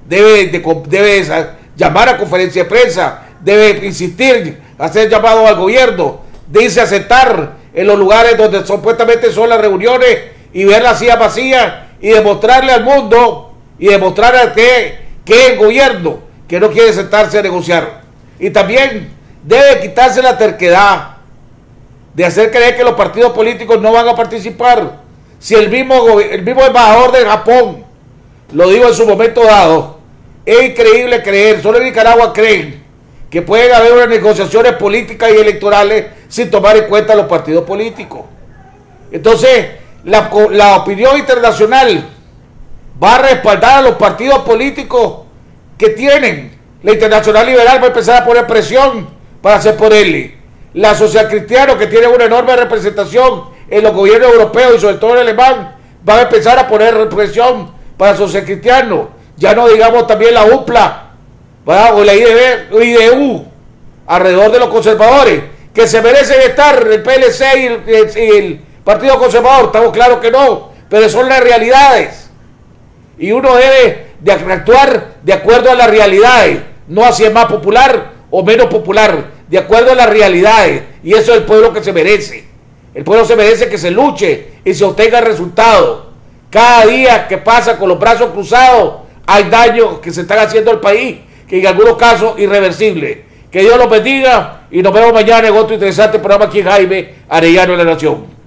Speaker 3: debe, de- debe llamar a conferencia de prensa, debe insistir, hacer llamado al gobierno, dice aceptar en los lugares donde supuestamente son las reuniones y ver las sillas vacías y demostrarle al mundo y demostrarle que, que el gobierno que no quiere sentarse a negociar. Y también debe quitarse la terquedad de hacer creer que los partidos políticos no van a participar. Si el mismo, el mismo embajador de Japón lo dijo en su momento dado, es increíble creer, solo en Nicaragua creen que pueden haber unas negociaciones políticas y electorales sin tomar en cuenta los partidos políticos. Entonces, la, opinión internacional va a respaldar a los partidos políticos que tienen. La Internacional Liberal va a empezar a poner presión para hacer por él. La Social Cristiano, que tiene una enorme representación en los gobiernos europeos y sobre todo en el alemán, va a empezar a poner presión para Social Cristiano. Ya no digamos también la UPLA, ¿verdad? o la IDB, IDU, alrededor de los conservadores, que se merecen estar el PLC y el, y el Partido Conservador. Estamos claros que no, pero son las realidades y uno debe de actuar de acuerdo a las realidades, no a si es más popular o menos popular, de acuerdo a las realidades. Y eso es el pueblo que se merece. El pueblo se merece que se luche y se obtenga resultado. Cada día que pasa con los brazos cruzados, hay daños que se están haciendo al país, que en algunos casos irreversibles. Que Dios los bendiga y nos vemos mañana en otro interesante programa aquí en Jaime Arellano de la Nación.